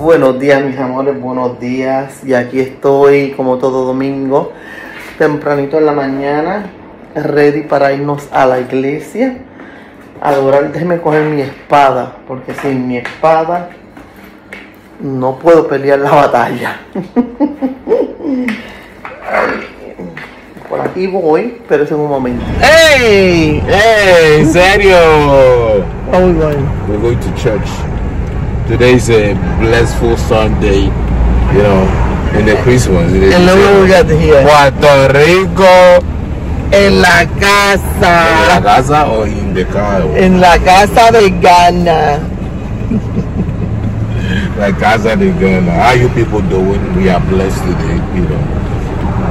Buenos días, mis amores, buenos días. Y aquí estoy, como todo domingo, tempranito en la mañana, ready para irnos a la iglesia. A adorar, déjeme coger mi espada, porque sin mi espada no puedo pelear la batalla. Por aquí voy, pero es en un momento. ¡Hey! ¡Hey! ¿En serio? How we going? We're going to church. Today's a blessful Sunday, you know, in the Christmas. In the And look what we got here. Puerto Rico. En la casa. ¿En la casa. casa o in the car? En la casa de Ghana. La casa de Ghana. How you people doing? We are blessed today, you know.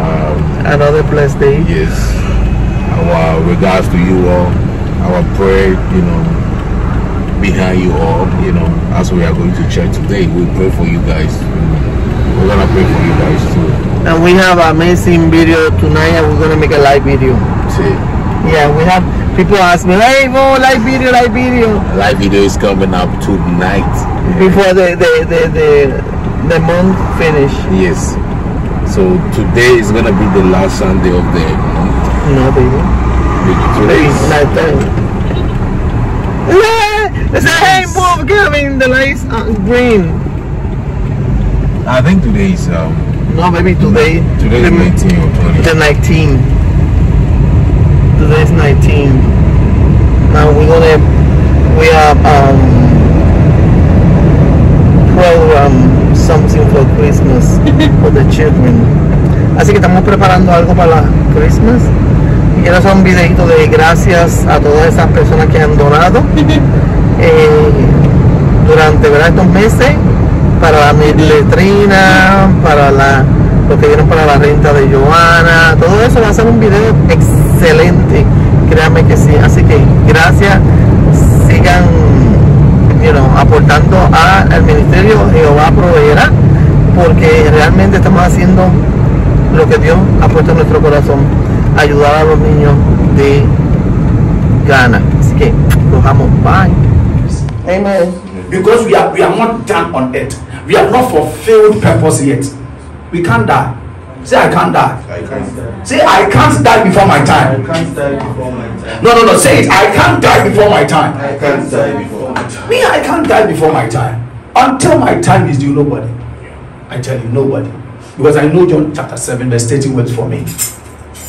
Um, Another blessed day. yes. Our regards to you all. Our prayer, you know, behind you all, you know, as we are going to church today. We pray for you guys. We're gonna pray for you guys too. And we have amazing video tonight and we're gonna make a live video. See, Yeah, we have people ask me, hey Mo, live video, live video. live video is coming up tonight. Before the the, the, the, the month finish. Yes. So today is gonna be the last Sunday of the month. No baby. Today is night time. They say, hey Bob, Kevin, the lights are green. I think today is um No baby, today today is the, 19 or 20. the 19. Today's 19. Now we're gonna we have um program something for Christmas for the children. Así que estamos preparando algo para Christmas. Y quiero hacer un videito de gracias a todas esas personas que han donado eh, durante ¿verdad? estos meses para la letrina, para la, lo que dieron para la renta de Joana, todo eso va a ser un video excelente, créanme que sí. Así que gracias, sigan you aportando al ministerio Jehová proveerá, porque realmente estamos haciendo lo que Dios ha puesto en nuestro corazón, ayudar a los niños de Ghana. Así que los amo, bye. Amen. because we are we are not done on earth. We have not fulfilled purpose yet. We can't die. Say I can't die. I can't. Say I can't die before my time. I can't die before my time. No, no, no. Say it. I can't die before my time. I can't die before my time. Me, I can't die before my time. Until my time is due, nobody. I tell you, nobody. Because I know John chapter 7, verse 30 words for me.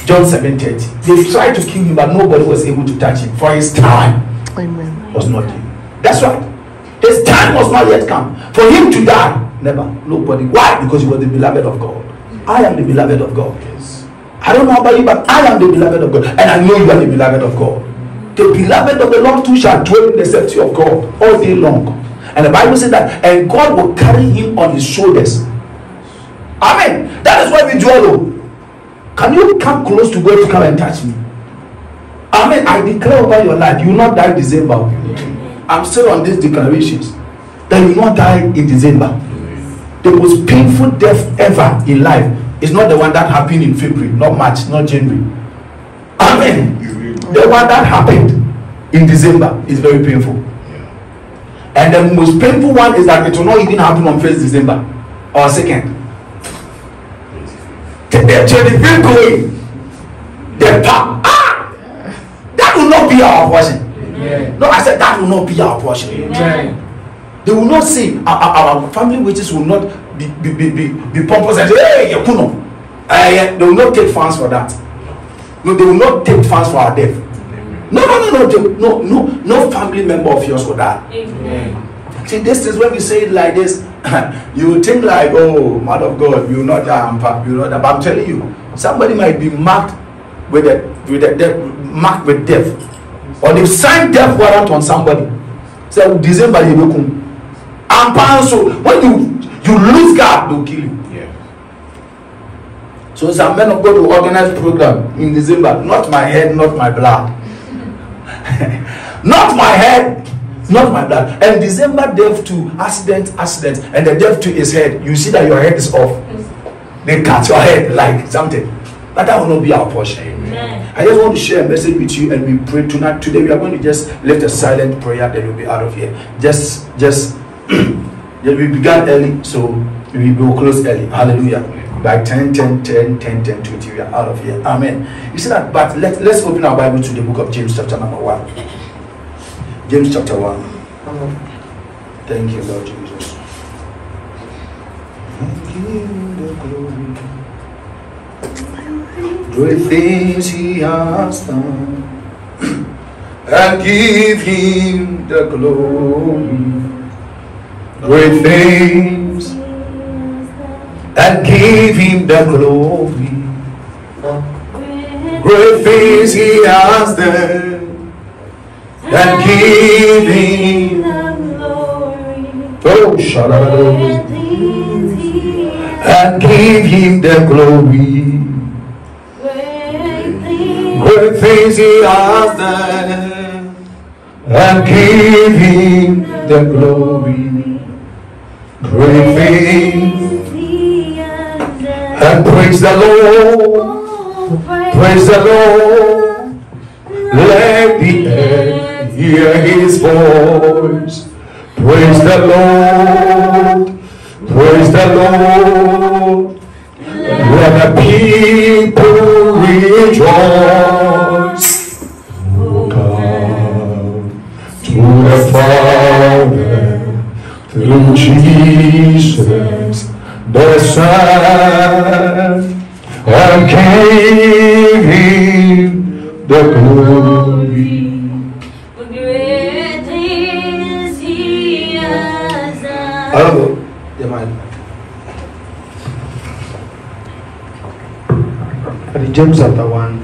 John 7 30. They tried to kill him, but nobody was able to touch him. For his time Amen. was not due. That's right. His time was not yet come. For him to die, never. Nobody. Why? Because he was the beloved of God. I am the beloved of God. I don't know about you, but I am the beloved of God. And I know you are the beloved of God. The beloved of the Lord too shall dwell in the safety of God all day long. And the Bible says that, and God will carry him on his shoulders. Amen. That is why we dwell. Can you come close to God to come and touch me? Amen. I declare over your life, you will not die December. I'm still on these declarations that you will not die in December. The most painful death ever in life is not the one that happened in February, not March, not January. Amen. The one that happened in December is very painful. And the most painful one is that it will not even happen on 1st December or 2nd. The, the 25th going, the pa- ah, that will not be our portion. No, I said that will not be our portion. They will not say our, our, our family wages will not be be be be, be pompous and say, hey, Yakuno. Uh, they will not take funds for that. No, they will not take funds for our death. No, no, no, no, they, no, no, no family member of yours will die. See, this is when we say it like this, you will think like, oh, man of God, you will not die, you will not die. But I'm telling you, somebody might be marked with a with a death, marked with death, or they've signed death warrant on somebody. Say, December, you will come. And pa- so when you you lose God, they'll kill you. Yeah. So some men God will organize program in December. Not my head, not my blood. not my head, not my blood. And December death to accident, accident, and the death to his head. You see that your head is off. They cut your head like something. But that will not be our portion. I just want to share a message with you and we pray tonight. Today we are going to just lift a silent prayer, then we'll be out of here. Just just Yeah, we began early, so we will close early. Hallelujah. By 10, 10, 10, 10, 10, 20, we are out of here. Amen. You see that? But let, let's open our Bible to the book of James, chapter number 1. James, chapter 1. Thank you, Lord Jesus. Thank you, the glory. Great things he has done. And give him the glory. Great things and give him the glory. Great things he has done, and give him the glory. oh shalom, and give him the glory. He has done, and give him the glory. Great things, and praise the Lord, praise the Lord. Let the earth hear his voice. Praise the Lord. Praise the Lord. Let the people rejoice. Oh Come to the Father through Jesus the Son and give him the glory. James chapter 1,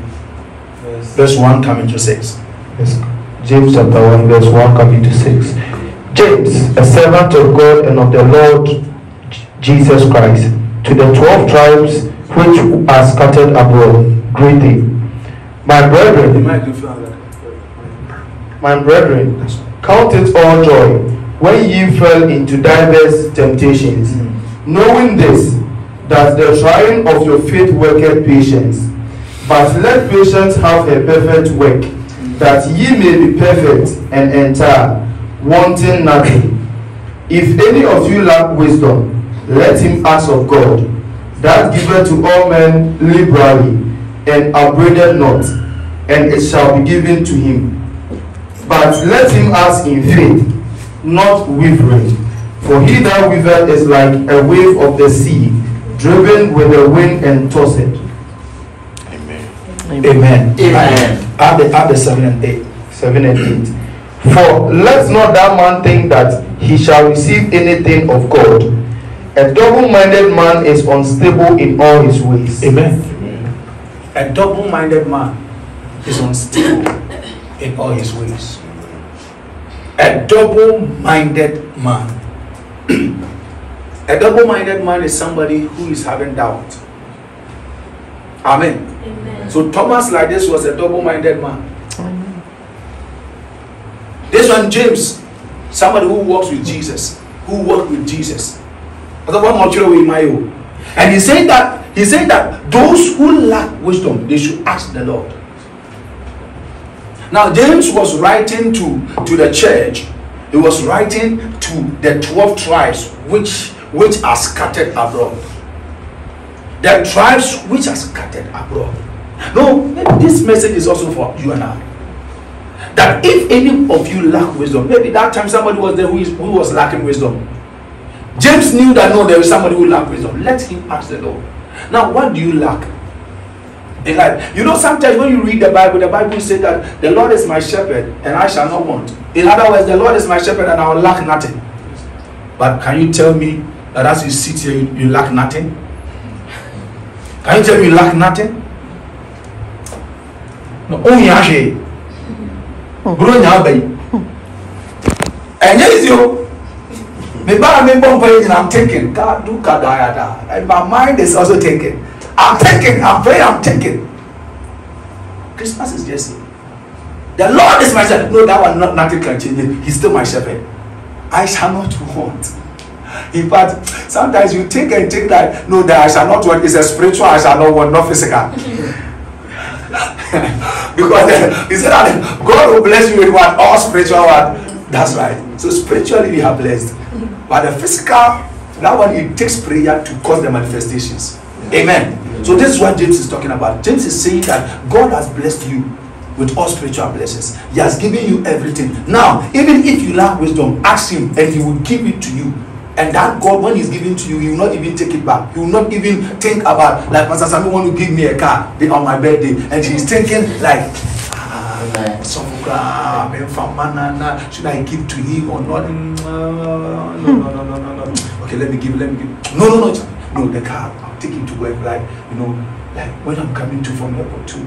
Verse 1 coming to 6. yes, James chapter 1, verse 1 coming to 6. James, a servant of God and of the Lord Jesus Christ, to the twelve tribes which are scattered abroad, greeting. My brethren, my brethren, count it all joy when ye fell into diverse temptations, hmm. knowing this, that the trying of your faith worketh patience. But let patience have a perfect work, that ye may be perfect and entire, wanting nothing. If any of you lack wisdom, let him ask of God, that giveth to all men liberally, and upbraideth not, and it shall be given to him. But let him ask in faith, not wavering. For he that wavereth is like a wave of the sea, driven with the wind and tossed. Amen. Amen. Amen. Add the, add the 7 and 8. 7 and 8. For let not that man think that he shall receive anything of God. A double minded man is unstable in all his ways. Amen. A double minded man is unstable in all his ways. A double minded man. A double minded man is somebody who is having doubt. Amen. So Thomas, like this, was a double minded man. This one, James, somebody who walks with Jesus, who walked with Jesus. And he said that he said that those who lack wisdom they should ask the Lord. Now James was writing to to the church. He was writing to the twelve tribes which which are scattered abroad. The tribes which are scattered abroad. No, this message is also for you and I. That if any of you lack wisdom, maybe that time somebody was there who, is, who was lacking wisdom. James knew that no, there is somebody who lack wisdom. Let him ask the Lord. Now, what do you lack? In life, you know, sometimes when you read the Bible, the Bible says that the Lord is my shepherd and I shall not want. In other words, the Lord is my shepherd and I will lack nothing. But can you tell me that as you sit here, you, you lack nothing? Can you tell me you lack nothing? No, only Ashe. Bro, nyabai. Ẹ̀yẹ́ ìsì o. Me ba me bɔ mpa yi I'm taking. God do kadayada. And my mind is also taking. I'm taking. I'm praying. I'm taking. Christmas is just it. The Lord is my shepherd. No, that one not, nothing can change it. He's still my shepherd. I shall not want. In fact, sometimes you think and think that no, that I shall not want is a spiritual, I shall not want, not physical. because he said that God will bless you with what all spiritual what That's right. So spiritually we are blessed. But the physical, that one it takes prayer to cause the manifestations. Amen. So this is what James is talking about. James is saying that God has blessed you with all spiritual blessings. He has given you everything. Now, even if you lack wisdom, ask him and he will give it to you. And that God, when he's giving to you, he will not even take it back. He will not even think about, like Pastor Sami want to give me a car on my birthday. And he's thinking like, ah, some from Manana, should I give to him or not? Mm, uh, no, no, no, no, no, no. Okay, let me give, let me give. No, no, no, no, the car, take it to work, like, you know, like when I'm coming to from airport too.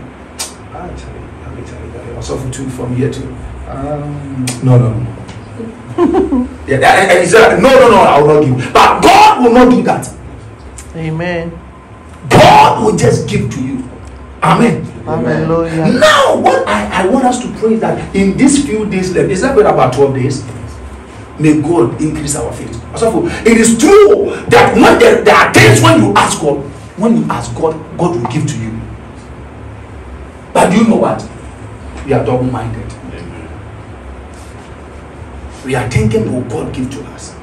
Ah, Charlie, Charlie, Charlie, Charlie, also from two from here too. Um, no, no, no. yeah, that, and he said, no, no, no, I will not give. But God will not do that. Amen. God will just give to you. Amen. Hallelujah. Now, what I, I want us to pray is that in these few days left, is that been about 12 days? May God increase our faith. It is true that when there, there are days when you ask God, when you ask God, God will give to you. But do you know what? We are double minded. We are thinking, will God give to us?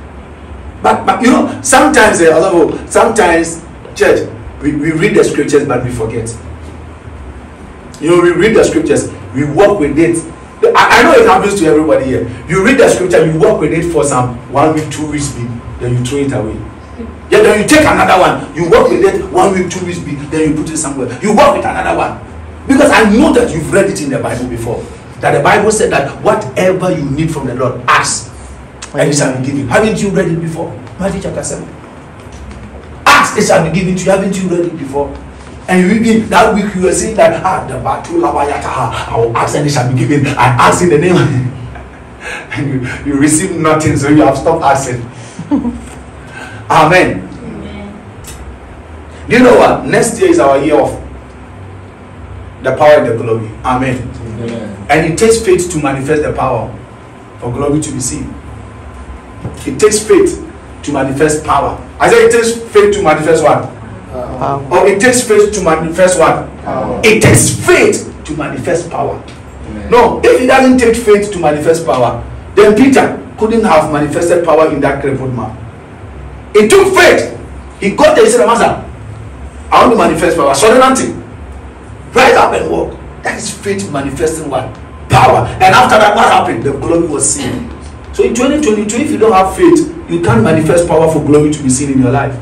But, but you know, sometimes, eh, sometimes, church, we, we read the scriptures but we forget. You know, we read the scriptures, we work with it. I, I know it happens to everybody here. You read the scripture, you work with it for some one week, two weeks, then you throw it away. Yeah, then you take another one, you work with it one week, two weeks, then you put it somewhere. You work with another one. Because I know that you've read it in the Bible before. That the Bible said that whatever you need from the Lord, ask, and it shall be given. Haven't you read it before? Matthew chapter 7. Ask, it shall be given to you. Haven't you read it before? And you even that week you were saying that ah the battle I will ask and it shall be given. I ask in the name and you, you receive nothing, so you have stopped asking. Amen. Do you know what? Next year is our year of the power and the glory. Amen. And it takes faith to manifest the power for glory to be seen. It takes faith to manifest power. I say it takes faith to manifest what? Wow. Or it takes faith to manifest what? It takes faith to manifest power. No, if it doesn't take faith to manifest power, then Peter couldn't have manifested power in that crippled man. It took faith. He got there, he said, Master, I want to manifest power. So nothing. Rise up and walk. That is faith manifesting what? Power. And after that, what happened? The glory was seen. So in 2022, if you don't have faith, you can't manifest power for glory to be seen in your life.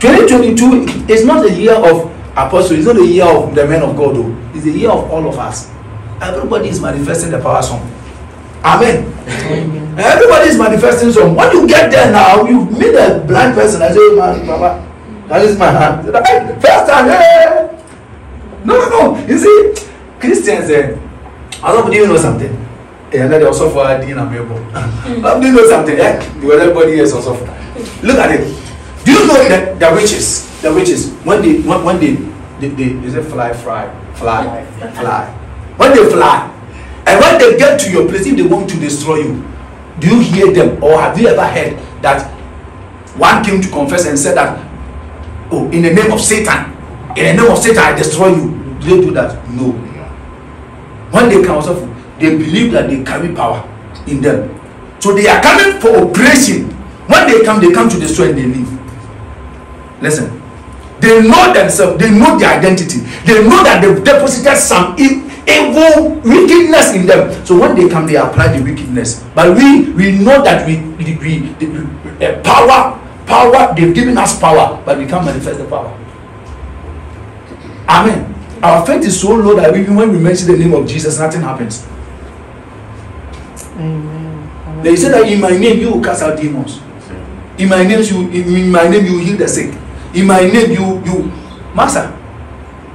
2022 is not a year of apostles, it's not a year of the men of God, though. It's a year of all of us. Everybody is manifesting the power song. Amen. Everybody is manifesting some. When you get there now, you meet a blind person. I say, man, Baba, that is my hand. First time, hey. No, no, no. You see, Christians, eh, I don't do you know something? Eh, and then they also for Dean and Mabel. Do you know something? Eh? Because everybody else also. Look at it. Do you know that the witches, the witches, when they, when, when they, they, they, is it fly, fry, fly, fly. When they fly, and when they get to your place, if they want to destroy you, do you hear them or have you ever heard that one came to confess and said that, oh, in the name of Satan, in the name of Satan, I destroy you? Do they do that? No. When they come also, they believe that they carry power in them. So they are coming for operation. When they come, they come to destroy and they leave. Listen, they know themselves, they know their identity, they know that they've deposited some e- evil wickedness in them. So when they come, they apply the wickedness. But we we know that we we, we, we uh, power power they've given us power, but we can't manifest the power. Amen. Our faith is so low that even when we mention the name of Jesus, nothing happens. Amen. They said that in my name you will cast out demons. In my name you in, my name you heal the sick. In my name you you Master,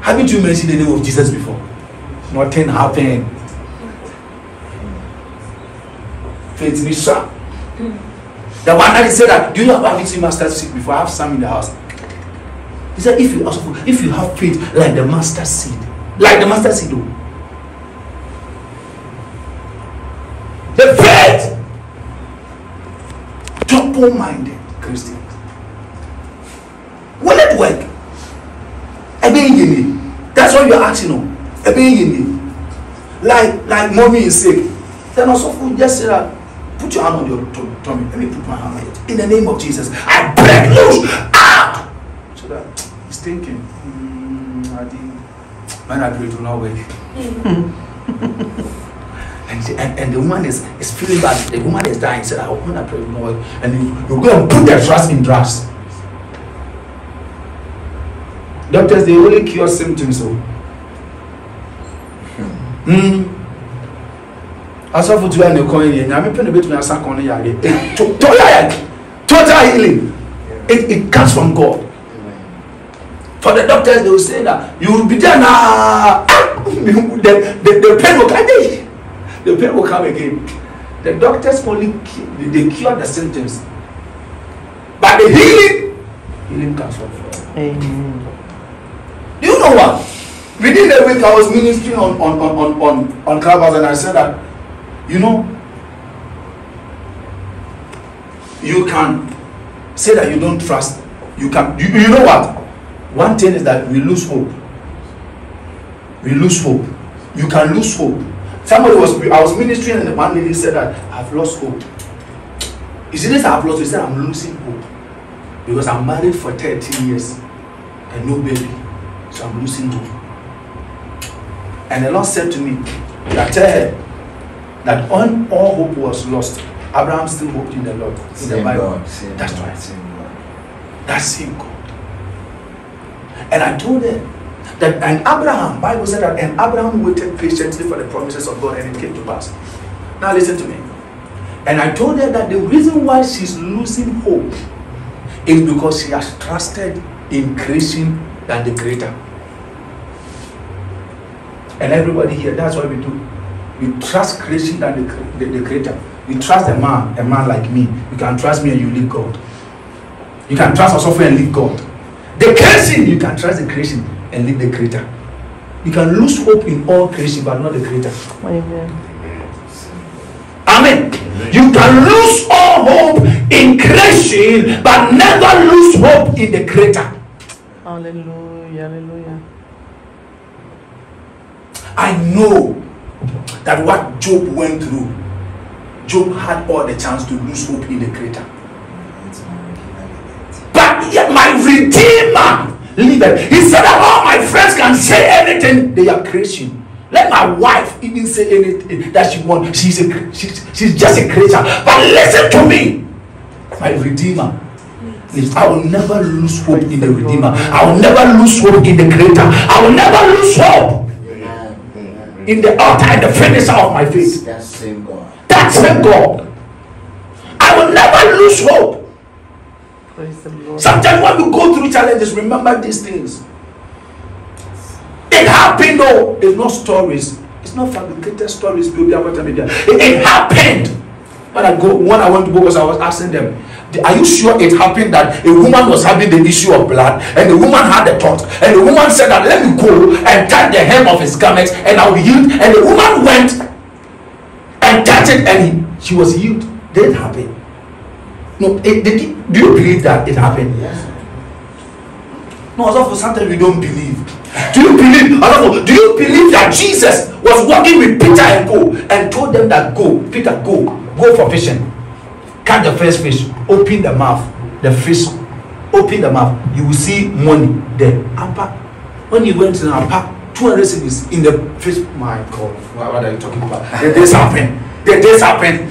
haven't you mentioned the name of Jesus before? Nothing happened. Faith me sir. The one that said that do you have you seen mustard seed before? I have some in the house. He said if you also if you have faith like the mustard seed, like the mustard seed though. The faith double-minded Christians. Will it work? That's what you're asking. Yini. Like like mommy is sick. Then also just say that, put your hand on your tummy. Let me put my hand on it. In the name of Jesus, I break loose. Ah! So that thinking, mm, I think, man, I not work. And, she, and, and the woman is, is feeling bad. The woman is dying. Said, I want to pray not work. And you, you go and put the trust in drugs. Doctors, they only cure symptoms. So. Mm. asɔfo tu a ne kɔn yɛ nyame pɛ na betumi asa kɔn no yare to- to- total healing it, it comes from god for the doctors they will say that you will be there na the, the, the pain will come again the pain will come again the doctors only cu- they cure the symptoms but the healing healing comes from god Amen. Do you know what? Within a week, I was ministering on on on on on, on Clubhouse, and I said that, you know, you can say that you don't trust. You can. You, you know what? One thing is that we lose hope. We lose hope. You can lose hope. Somebody was. I was ministering, and one lady said that I've lost hope. Is see, this I've lost. He said I'm losing hope because I'm married for 13 years and no baby. So I'm losing hope. And the Lord said to me, that tell her that when all hope was lost, Abraham still hoped in the Lord. In the Same Bible. God. That's right. Same God. That same God. And I told her that and Abraham, Bible said that and Abraham waited patiently for the promises of God and it came to pass. Now listen to me. And I told her that the reason why she's losing hope is because she has trusted in creation than the creator. And everybody here, that's what we do. We trust creation than the, the, the creator. We trust a man, a man like me. You can trust me and you leave God. You can trust a software and leave God. The creation, you can trust the creation and leave the creator. You can lose hope in all creation, but not the creator. Amen. Amen. You can lose all hope in creation, but never lose hope in the creator. Hallelujah. Hallelujah. I know that what Job went through, Job had all the chance to lose hope in the creator. But yet my redeemer liveth. He said that all my friends can say anything, they are creation. Let my wife even say anything that she wants. She's a she's, she's just a creature. But listen to me, my redeemer. I will never lose hope in the redeemer. I will never lose hope in the creator. I will never lose hope in the author and the finisher of my faith. That same God. That same God. I will never lose hope. Sometimes when we go through challenges, remember these things. It happened though. It's not stories. It's not fabricated stories. It, it happened. When I go, when I went to Bogos, I was asking them, "Are you sure it happened that a woman was having the issue of blood, and the woman had a thought, and the woman said that let me go and touch the hem of his garment, and I will heal." And the woman went and touched it, and he, she was healed. Did it happen? No. It, did do you believe that it happened? Yes. No, also for sometimes we don't believe. Do you believe? Also, do you believe that Jesus was walking with Peter and go and told them that go, Peter, go, go for fishing, catch the first fish, open the mouth, the fish, open the mouth, you will see money there. Apa, when he went to the Apa, 200 cities in the fish. My God, what, what are you talking about? Did this happen? Did this happen?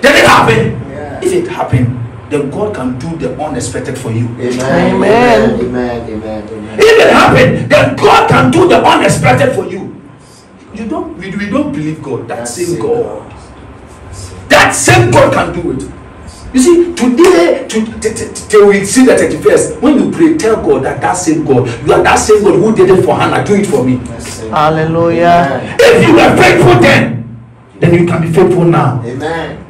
Did it happen? If it happened, then God can do the unexpected for you. Amen. Amen. Amen. Amen. Amen. If it happened, then God can do the unexpected for you. You don't, we, we don't believe God. That same God, that same God can do it. You see, today, to, t- till we see the 31st, when you pray, tell God that that same God, you are that same God who did it for Hannah, do it for me. That Hallelujah. If you were faithful then, then you can be faithful now. Amen.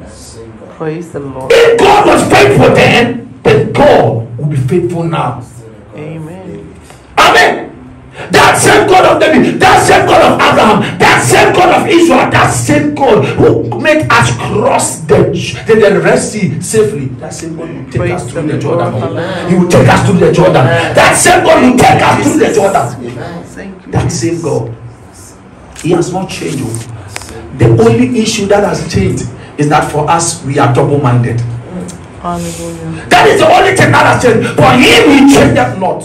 Praise the Lord. If God was faithful then, then God will be faithful now. Amen. Amen. That same God of David, that same God of Abraham, that same God of Israel, that same God who made us cross the, the, the Red Sea safely, that same God will take us through the Jordan. He will take us through the Jordan. That same God will take us through the Jordan. Amen. Thank you. That same God. He has not changed. The only issue that has changed is that for us, we are double minded. Hallelujah. That is the only thing that has changed. For him, he changed not.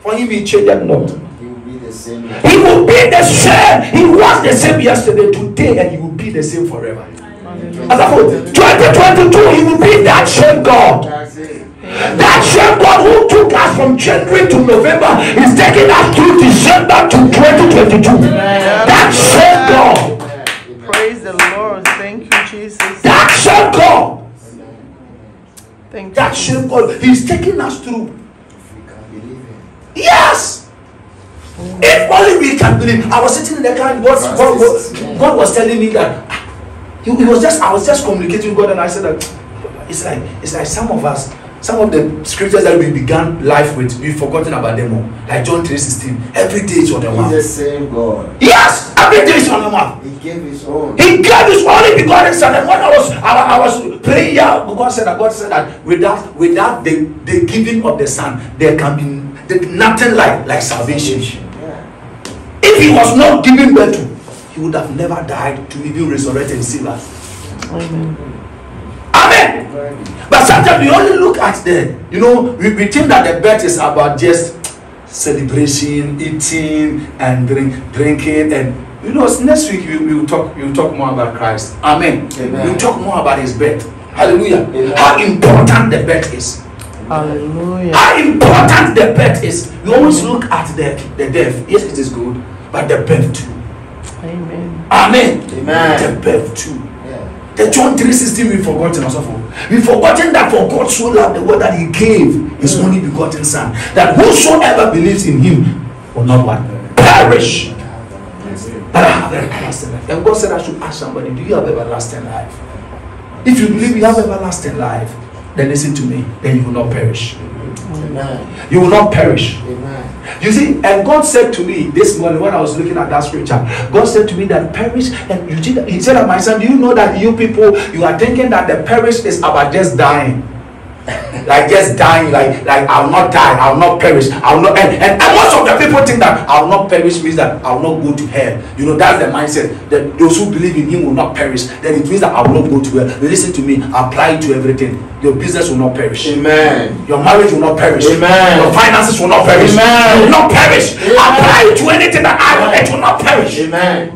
For him, he changed not. He will be the same. He will be the same. He was the same yesterday, today, and he will be the same forever. As I put, 2022, he will be that same God. That same God who took us from January to November is taking us through December to 2022. That same God. Amen. Amen. Praise the Lord. Thank you. That same God. He's taking us through. If we can believe him. Yes. If only we can believe. I was sitting in the car and God, God, God, God was telling me that he, he was just I was just communicating with God and I said that it's like it's like some of us some of the scriptures that we began life with we've forgotten about them all like John 3:16 every day is on the He's the mouth same God. yes every day is on the mouth He gave his own. he gave his only begotten son and when I was I, I was praying yeah God said that God said that without without the the giving of the son there can be there, nothing like like salvation Yeah. If he was not given birth to, he would have never died to even resurrect and save us. Amen. Amen. But sometimes we only look at the, you know, we, we think that the birth is about just celebration, eating, and drink, drinking, and you know, next week we, we will talk. We will talk more about Christ. Amen. Amen. We will talk more about His birth. Hallelujah. Amen. How important the birth is. Hallelujah. How important the birth is. We always look at the the death. Yes, it is good, but the birth too. Amen. Amen. Amen. The birth too. The John 3.16 we've forgotten also for. We've forgotten that for God so loved the world that he gave his only begotten son. That whosoever believes in him will not what? Perish. But I have everlasting life. And God said I should ask somebody, do you have everlasting life? If you believe you have everlasting life, then listen to me, then you will not perish. Amen. You will not perish. Amen. You see, and God said to me this morning when I was looking at that scripture, God said to me that perish, and you did, He said, My son, do you know that you people, you are thinking that the perish is about just dying? Like just dying, like like I'll not die, I'll not perish, I'll not and, and, and most of the people think that I'll not perish means that I'll not go to hell. You know, that's the mindset that those who believe in him will not perish. Then it means that I will not go to hell. Listen to me, apply it to everything. Your business will not perish. Amen. Your marriage will not perish. Amen. Your finances will not perish. Amen. You will not perish. Amen. Apply it to anything that I will, it will not perish. Amen.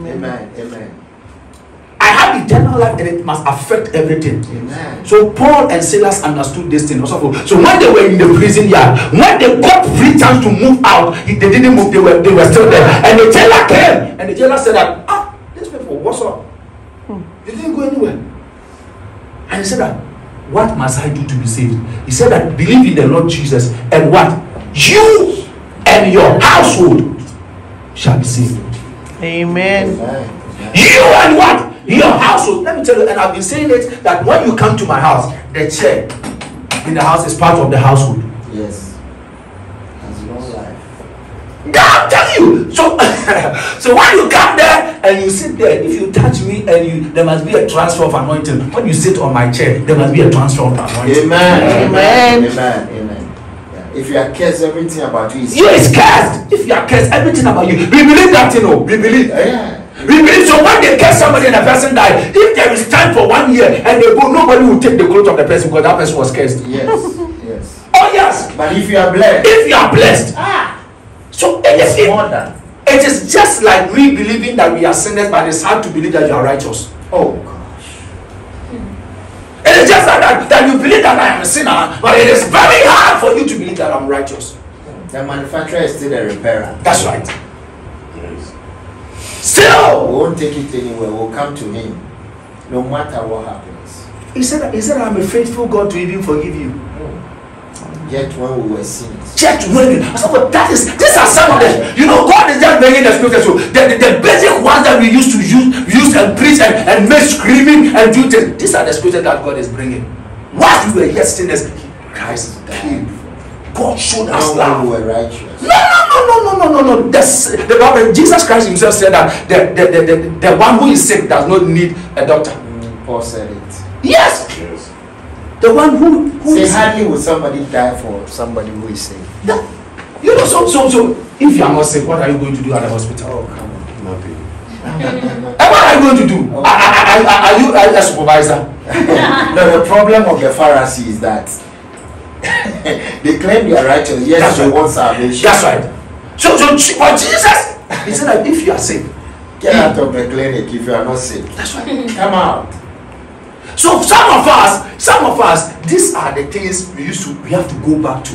Eternal life and it must affect everything. Amen. So Paul and Silas understood this thing. Also, so when they were in the prison yard, when they got free chance to move out, he- they didn't move. They were they were still there. And the jailer came, and the jailer said that ah, these people, what's up? They didn't go anywhere. And he said that, what must I do to be saved? He said that believe in the Lord Jesus, and what you and your household shall be saved. Amen. Amen. You and what? Your household. Let me tell you, and I've been saying it that when you come to my house, the chair in the house is part of the household. Yes. Has long life. God tell you. So, so when you come there and you sit there, if you touch me and you, there must be a transfer of anointing. When you sit on my chair, there must be a transfer of anointing. Amen. Amen. Amen. Amen. Yeah. If you are cursed, everything about you is You is cursed. If you are cursed, everything about you. We believe that, you know. We believe. Yeah. We believe so when they kill somebody and the person die, if there is time for one year and they go, nobody will take the clothes of the person because that person was cursed. Yes. Yes. Oh yes. But if you are blessed, If you are blessed, ah, so it is it's more than. It is just like we believing that we are sinners, but it's hard to believe that you are righteous. Oh gosh. It is just like that, that you believe that I am a sinner, but it is very hard for you to believe that I'm righteous. The manufacturer is still the repairer. That's right. Yes. We Still, won't take it anywhere. We'll come to him, no matter what happens. he said, he said, I'm a faithful God to even forgive you. Yet when we were sinners, I said, but that is, these are some of the, you know, God is just bringing the scriptures. So the, the, the basic ones that we used to use, use and preach and, and make screaming and do things. These are the scriptures that God is bringing. Whilst we were yet sinners, Christ came. God showed us when love. we were righteous. No, no, no, no, no, no, no, no. The, s- Bible, Jesus Christ himself said that the, the, the, the, the one who is sick does not need a doctor. Mm, Paul said it. Yes, Yes. the one who, who Say is hardly will somebody die for somebody who is sick. That- you know, so, so, so, if you are not sick, what are you going to do at the hospital? Oh come on. Nothing. And what are you you going to do? Are, are, are, are you a, a supervisor? no, the problem of the Pharisees is that they claim they are righteous, yes, That's they right. want salvation. That's right. So, so but Jesus, he said that if you are sick, Get out of the clinic if you are not sick. that's right. Come out. So some of us, some of us, these are the things we used to, we have to go back to.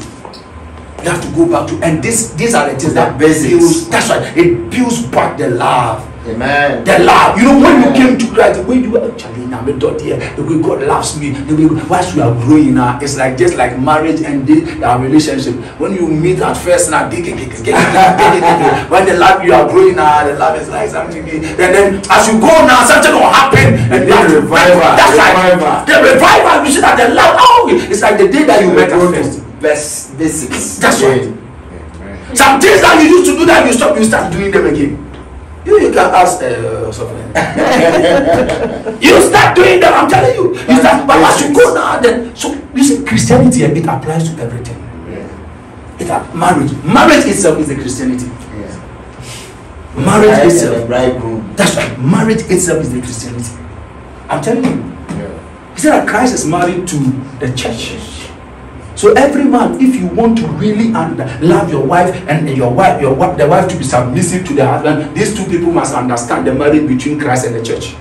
We have to go back to, and this, these are the things that basics. builds. That's right. It builds back the love. Amen. The love. You know, when you came to Christ, the way you were actually now, the way God loves me, the way whilst you are growing now, it's like just like marriage and the, our relationship. When you meet at first now, dig, dig, dig, when the love you are growing now, the love is like something. And then as you go now, something will happen. And the revival. That's revival. like the revival. You see that the love. Oh, it's like the day that you met at first. Verse basics. That's right. Some things that you used to do that you stop, you start doing them again. You, you can ask uh, something. you start doing them, I'm telling you. You start, but as you go now, then so you see, Christianity it applies to everything. It ap- marriage, marriage itself is the Christianity. Yeah. Marriage Bride itself, bridegroom. that's right. Marriage itself is the Christianity. I'm telling you. Yeah. He said that Christ is married to the church. So every man, if you want to really and love your wife and your wife, your wife, the wife to be submissive to the husband, these two people must understand the marriage between Christ and the church.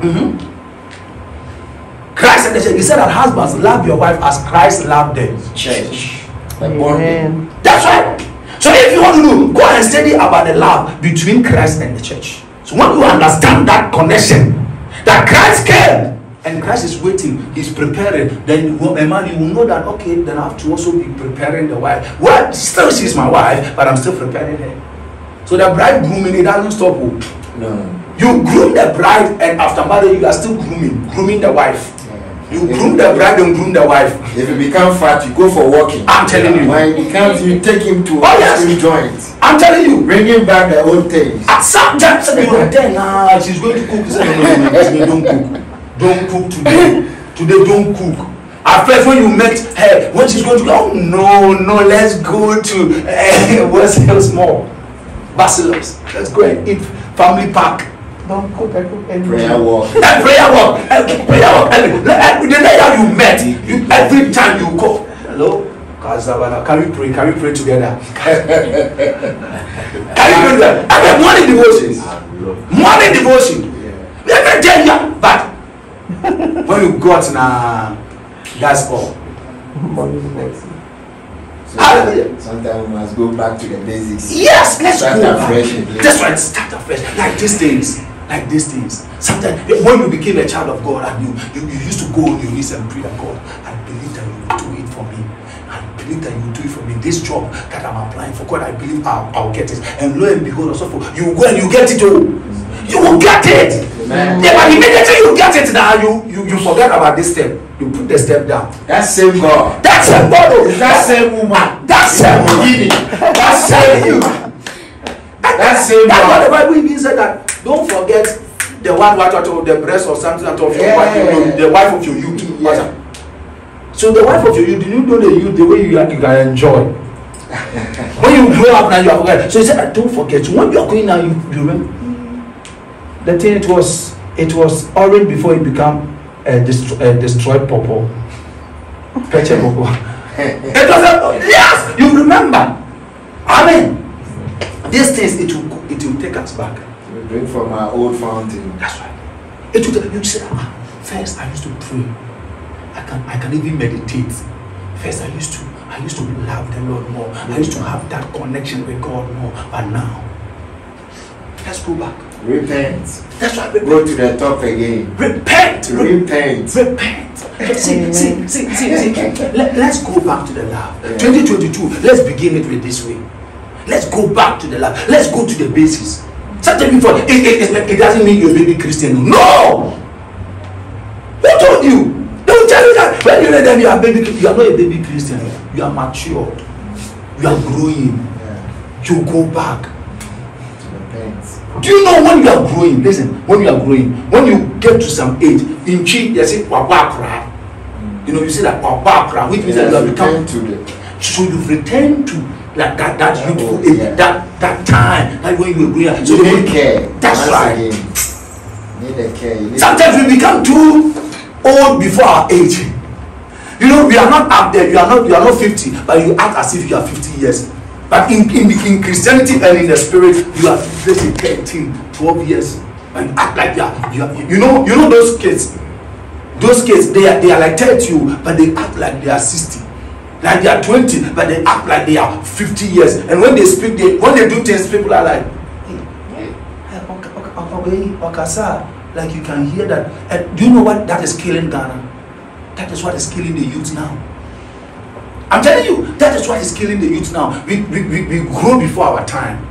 Mhm. Christ and the church. He said that husbands love your wife as Christ loved the Church. Amen. That's right. So if you want to know, go and study about the love between Christ and the church. So when you understand that connection, that Christ came and Christ is waiting, he's preparing, then you a man, you will know that, okay, then I have to also be preparing the wife. Well, still she's my wife, but I'm still preparing her. So the bride grooming, it doesn't stop. oh. No. You groom the bride, and after marriage, you are still grooming, grooming the wife. You If groom the bride and groom the wife. If you become fat, you go for walking. I'm telling you. When he becomes, you take him to Oh, yes. joint. I'm telling you. Bringing back the old things. At some you are there now. She's going to cook. He said, no, no, no, no, no, don't cook. Don't cook today. Today, don't cook. At first, when you met her, when she's going to go, oh no, no, let's go to uh, West Hills Mall, Basilos. Let's go and eat family park. Don't cook, I cook anyway. Prayer walk. That prayer walk, eh, prayer walk. eh, eh, The day you met, you, every time you go, hello, Kazabana, can we pray? Can we pray together? can we pray together? Then morning devotions, morning devotion. Every day, yeah, but when you got na, that's all. Money. So Hallelujah. sometimes we must go back to the basics. Yes, let's Start go afresh. That's right, start afresh. Like these things, like these things. Sometimes when you became a child of God and you, you, you used to go on your knees and pray that God, I believe that you will do it for me. I believe that you will do it for me. This job that I'm applying for, God, I believe I'll, I'll get it. And lo and behold, also for you go and you get it. Oh, you will get it. Amen. Yeah, but immediately you get it now, you, you you forget about this step. You put the step down. That same God. That's a God. That same woman. That's a Giving. That same you. That same That's what the God. Bible even said that. Don't forget the one what what the breast or something out of your Yeah. wife, you know, the wife of your youth. Yeah. So the wife of your youth, do you know the youth the way you, you can enjoy? when you grow up now, you are forget. So he said, don't forget. So when you are going now, you, you remember the thing. It was it was orange before it became a, destro- a destroyed purple. Purple. it was a, yes. You remember? Amen. These things it will it will take us back. We drink from our old fountain. That's right. It will you say, ah, first I used to pray. I can I can even meditate. First I used to I used to love the Lord more. I used to have that connection with God more. But now, let's go back. Repent. That's right. Go Repent. to the top again. Repent. Re- Repent. Repent. See, see, see, see, see. Let, let's go back to the love. Yeah. 2022, let's begin it with this way. Let's go back to the love. Let's go to the basis. Something before, it, it, it, it doesn't mean you're a baby Christian. No! Who told you? They will tell you that when you let them, you are baby, you are not a baby Christian. You are matured. You are growing. Yeah. You go back. Do you know when you are growing? Listen, when you are growing, when you get to some age, in Chi, they say wabakra. You know, you say that wabakra, which means that you have become. To the So you've returned to like that that Oh, youthful age, yeah. that that time, like when you were growing. up. So You need care. That's once right. Again. need a care. You need Sometimes we become too old before our age. You know, we are not up there. You are not. You are not fifty, but you act as if you are fifty years. But in in, in Christianity and in the spirit, you are let's 13, 12 years, and act like you are. You, are, you know. You know those kids. Those kids, they are they are like thirty, but they act like they are sixty. Like they are twenty, but they act like they are fifty years. And when they speak, they when they do things, people are like, hmm, Okasa, like you can hear that. And do you know what that is killing Ghana? That is what is killing the youth now. I'm telling you, that is what is killing the youth now. We, we, we, we grow before our time.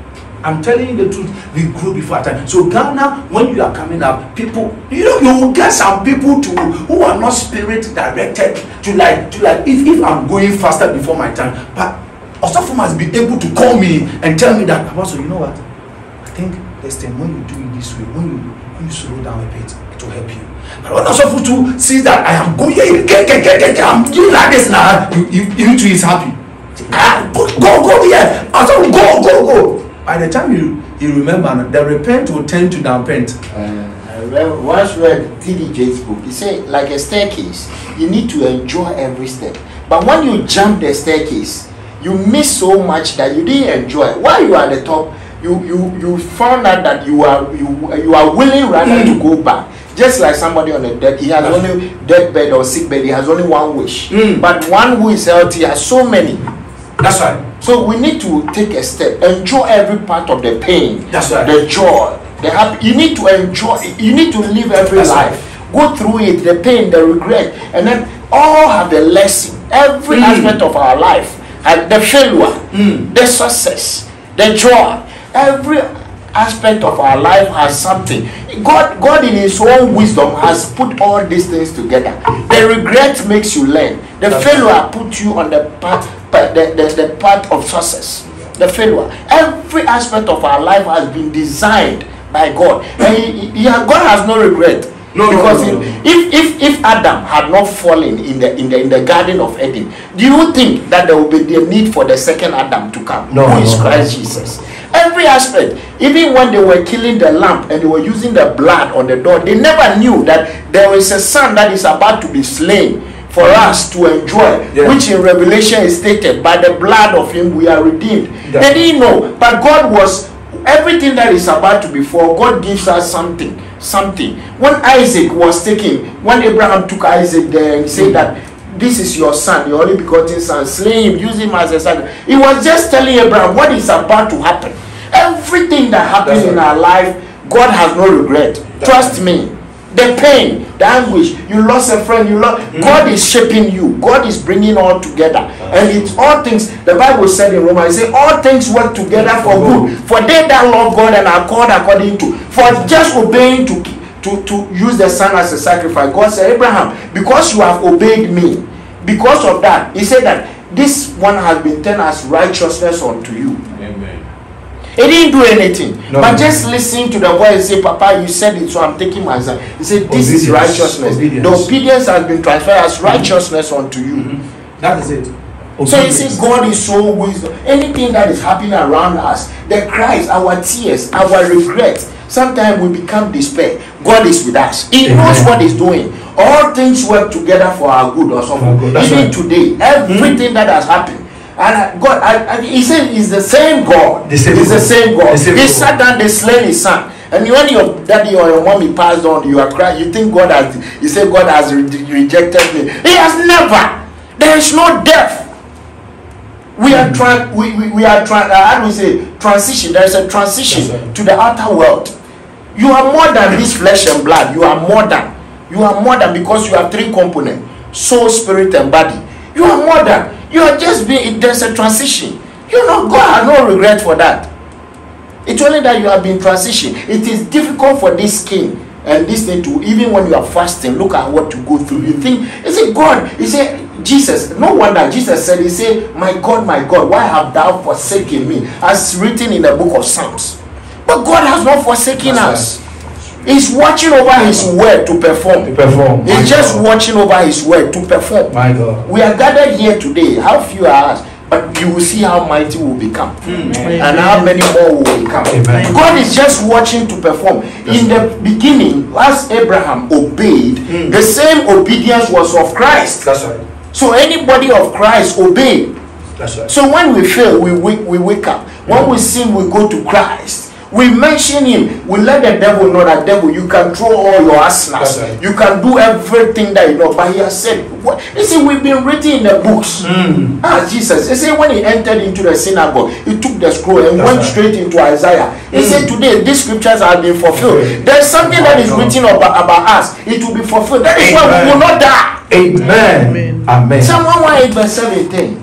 I'm telling you the truth, we grow before our time. So Ghana, when you are coming up, people, you know, you will get some people to who are not spirit directed to like to like if, if I'm going faster before my time. But also must be able to call me and tell me that also, you know what? I think thing when you do it this way, when you when you slow down a bit, it will help you. When to see that I am going, I'm doing like this now, you, you, you too is happy. Ah, go, go, go, yeah. Also, go, go, go. By the time you you remember, the repent will tend to repent. Uh, I once read T.D. Jakes' book. He said, like a staircase, you need to enjoy every step. But when you jump the staircase, you miss so much that you didn't enjoy. While you are at the top, you you you found out that you are you you are willing rather to go back. Just like somebody on a death, he has only deathbed or sick bed. He has only one wish. Mm. But one who is healthy has so many. That's right. So we need to take a step, enjoy every part of the pain, That's right. the joy, the happy. You need to enjoy. You need to live every That's life. Go through it, the pain, the regret, and then all have the lesson. Every Mm. aspect of our life, and the failure, Mm. the success, the joy. Every aspect of our life has something. God, God in His own wisdom has put all these things together. The regret makes you learn. The That's failure put you on the path, the, the, the path of success. The failure. Every aspect of our life has been designed by God, and he, he, God has no regret. No, because no, no, if- no. if if if Adam had not fallen in the in the in the Garden of Eden, do you think that there will be the need for the second Adam to come, No, who is. Christ Jesus? Every aspect, even when they were killing the lamb and they were using the blood on the door, they never knew that there is a son that is about to be slain for us to enjoy, Yeah. which in Revelation is stated, by the blood of him we are redeemed. Yeah. They didn't know, but God was everything that is about to befall. God gives us something, something. When Isaac was taken, when Abraham took Isaac there and said that this is your son, your only begotten son, slay him, use him as a sacrifice. He was just telling Abraham what is about to happen. Everything that happens That's in our life, God has no regret. Trust me. The pain, the anguish, you lost a friend, you lost. Mm. God is shaping you. God is bringing all together, uh-huh. and it's all things. The Bible said in Romans, it say all things work together for good mm. for they that love God and are called according to. For just obeying to to to use the son as a sacrifice. God said, Abraham, because you have obeyed me, because of that, He said that this one has been turned as righteousness unto you. He didn't do anything. No, but no. just listen to the voice and say, Papa, you said it, so I'm taking my son. He said, This is righteousness. Obedience. The obedience has been transferred as mm-hmm. righteousness unto you. Mm-hmm. That is it. So you see, God is so wisdom. Anything that is happening around us, the cries, our tears, our regrets, sometimes we become despair. God is with us. He Amen. knows what He's doing. All things work together for our good or something. good, Even right. today, everything that has happened. And God, I, I, He said, He's the same God. The same He's the same God. The same he God. sat down, they slain His son. And when your daddy or your mommy passed on, you are crying. You think God has, you say God has re- rejected me. He has never. There is no death we are trying we, we, we are trying uh, how do we say transition there is a transition right. to the outer world you are more than this flesh and blood you are more than you are more than because you have three components soul spirit and body you are more than you are just being there's a transition. You know god has no regret for that. It's only that you have been transition it is difficult for this skin and this thing to even when you are fasting look at what to go through. You think you say god? You say jesus. No wonder jesus said he say my god my god why have thou forsaken me? As written in the book of psalms. But god has not forsaken That's us he's watching over his word to perform To perform. My he's just God. watching over his word to perform My God. we are gathered here today how few are us but you will see how mighty we will become Mm. and how many more will become. Amen. God is just watching to perform. In the beginning, as Abraham obeyed, Mm. the same obedience was of Christ. That's right. So anybody of Christ obey. That's right. So when we fail, we wake, we wake up. When we sin, we go to Christ. We mention him. We let the devil know that devil, you can throw all your arsenals. That's right. You can do everything that you know. But he has said, what? You see, we've been written in the books. Mm. Ah, Jesus. He said when he entered into the synagogue, he took the scroll and That's went right. straight into Isaiah. He said, Today, these scriptures have been fulfilled. Okay. There's something that is Oh, written about, about us. It will be fulfilled. That is why we will not die. Amen. Amen. Psalm 118 verse 17.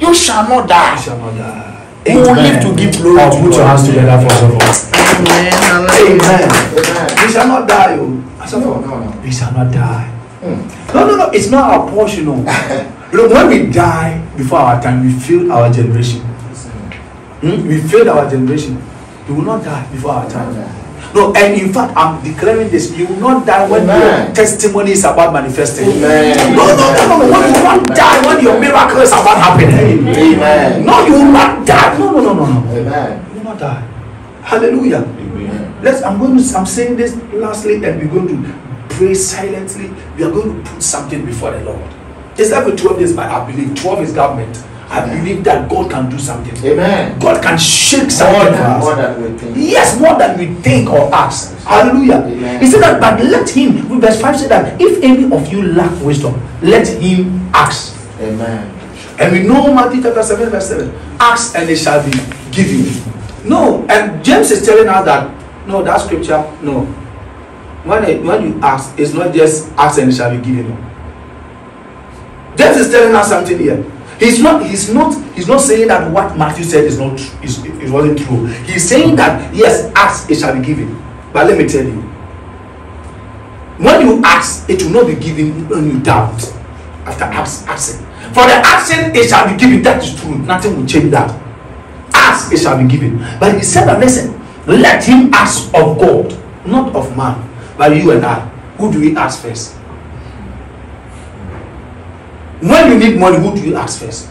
You shall not die. shall not die. We will live to give glory Now to put your God. hands together for someone. Amen. Hallelujah. Amen. We shall not die. Oh. No, no, no. We shall not die. Hmm. No, no, no. It's not our portion. No. you know, when we die before our time, we fail our generation. Hmm? We failed our generation. We will not die before our time. No, and in fact, I'm declaring this. You will not die when Amen. your testimony is about manifesting. Amen. No, no, no, no, you will not die when your miracle is about happening. Amen. No, you will not die. No, no, no, no, no. Amen. You will not die. Hallelujah. Let's. I'm going to. I'm saying this lastly, and we're going to pray silently. We are going to put something before the Lord. It's with 12 days, but I believe 12 is government. I believe that God can do something. Amen. God can shake More something for than, more than we think. Yes, more than we think or ask. Hallelujah. Amen. He said that, but let him, verse 5 said that if any of you lack wisdom, let him ask. Amen. And we know Matthew chapter 7, verse 7. Ask and it shall be given. No, and James is telling us that no, that scripture, no. When, it, when you ask, it's not just ask and it shall be given. James is telling us something here. He's not, he's not, he's not saying that what Matthew said is not is it wasn't true. He's saying that yes, ask, it shall be given. But let me tell you, when you ask, it will not be given when you doubt. After ask, asking. For the action, it shall be given. That is true. Nothing will change that. Ask, it shall be given. But he said that, listen, let him ask of God, not of man, but you and I. Who do we ask first? When you need money, who do you ask first?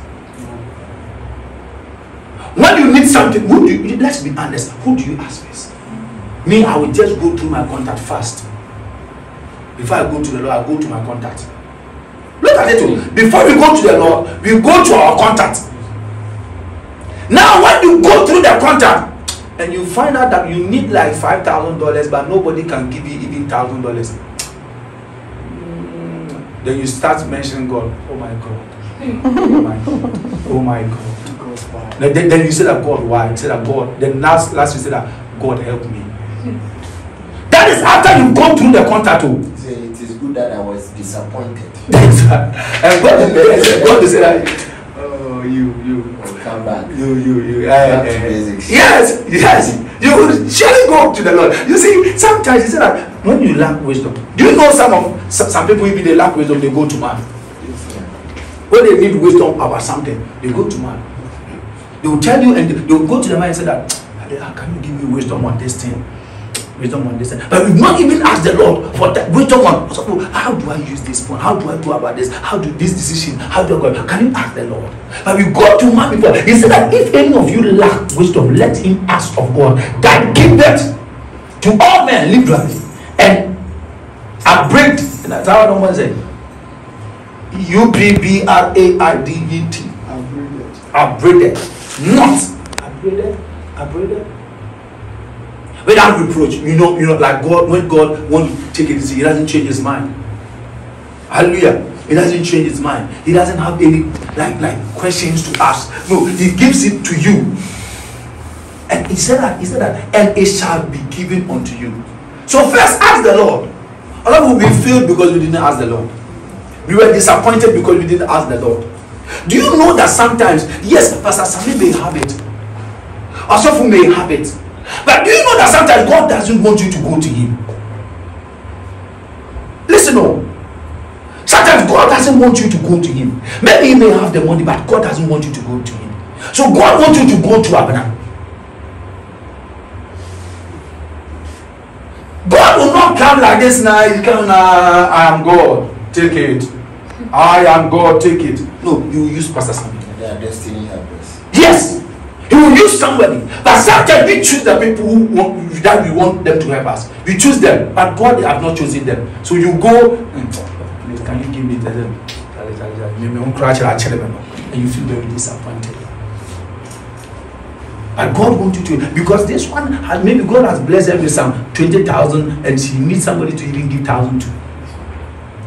When you need something, who do you, let's be honest, who do you ask first? Me, I will just go through my contact first. Before I go to the Lord, I go to my contact. Look at it. Before we go to the Lord, we go to our contact. Now, when you go through the contact and you find out that you need like five thousand dollars, but nobody can give you even thousand dollars, then you start mentioning God. Oh my God. Oh my God. Oh my God. Then, then- then you say that God, why? You say that God. Then last, last you say that God help me. That is after you've gone through the contact. Oh. It is good that I was disappointed. And God, God is say that. Oh, you, you. Come back. You, you, you. Eh, eh, basics. Yes, yes. You will surely go to the Lord. You see, sometimes he said that when you lack wisdom, do you know some of some, some people even they lack wisdom, they go to man. When they need wisdom about something, they go to man. They will tell you and they will go to the man and say that, can you give me wisdom on this thing? Wisdom on this. But we've not even asked the Lord for that wisdom on so, how do I use this phone? How do I go about this? How do this decision? How do I go? Can you ask the Lord? But we go to man before. He said that if any of you lack wisdom, let him ask of God that giveth to all men liberally and. And that's how I don't want to say. U B B R A I D E T. Upbraided. Not upbraided. Upbraided. Without reproach. You know, you know, like God, when God wants to take it easy, He doesn't change His mind. Hallelujah. He doesn't change his mind. He doesn't have any like like questions to ask. No, he gives it to you. And he said that, he said that, and it shall be given unto you. So first ask the Lord. A lot of we failed because we didn't ask the Lord. We were disappointed because we didn't ask the Lord. Do you know that sometimes, yes, Pastor Sami may have it, Asafu may have it, but do you know that sometimes God doesn't want you to go to Him? Listen, no. Sometimes God doesn't want you to go to Him. Maybe He may have the money, but God doesn't want you to go to Him. So God wants you to go to Abner. God will not come like this now. He come now. I am God. Take it. I am God. Take it. No, you use Pastor Sammy. They are destiny helpers. Yes, he will use somebody. But sometimes we choose the people who want, that we want them to help us. We choose them, but God have not chosen them. So you go, "Mm, please, can you give me the them? And you feel very disappointed. And God wants you to, because this one, has, maybe God has blessed them with some 20,000 and she needs somebody to even give 1,000 to.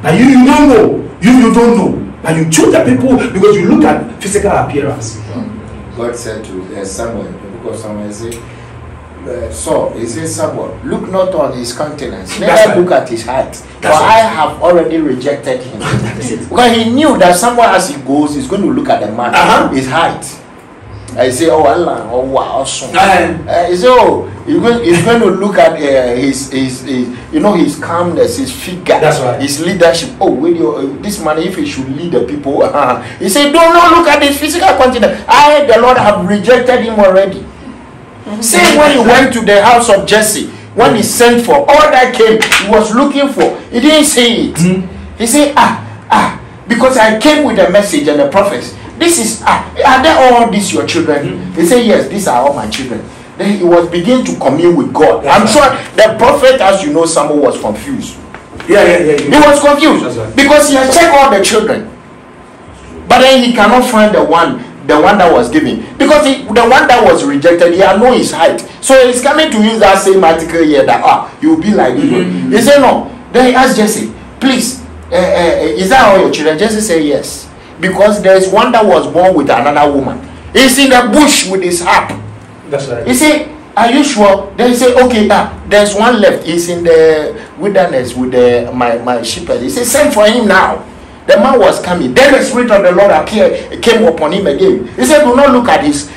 Now you, you don't know. You, you don't know. Now you choose the people because you look at physical appearance. God said to uh, Samuel, book Samuel, he said, uh, Saul, he said, Samuel, look not on his countenance, neither right. look at his height, for That's I have already rejected him. Because he knew that someone as he goes, is going to look at the man, Uh-huh. his height. He say, oh Allah, oh wow, awesome. Uh, Uh, he say, oh, he's going, he's going to look at uh, his, his, his, you know, his calmness, his figure, That's right. his leadership. Oh, you, uh, this man, if he should lead the people, uh, he said, don't not look at his physical content. I, the Lord, have rejected him already. Same when he went to the house of Jesse, when he sent for all that came, he was looking for. He didn't say it. He said, ah, ah, because I came with a message and a prophets. This is ah, are they all these your children? They say yes, these are all my children. Then he was beginning to commune with God. I'm sure the prophet, as you know, someone was confused. yeah, yeah, yeah. He was confused right. because he had checked all the children, but then he cannot find the one, the one that was given because he, the one that was rejected, he had known his height. So he's coming to use that same article here that ah, you will be like this. one. He said no. Then he asked Jesse, please, uh, uh, is that all your children? Jesse said yes, because there is one that was born with another woman. He's in the bush with his harp. that's right. He say, Are you sure? Then he say, Okay, ah, there's one left. He's in the wilderness with the, my, my shepherd. He say, Send for him now. The man was coming. Then the Spirit of the Lord appeared, came upon him again. He said, Do not look at his,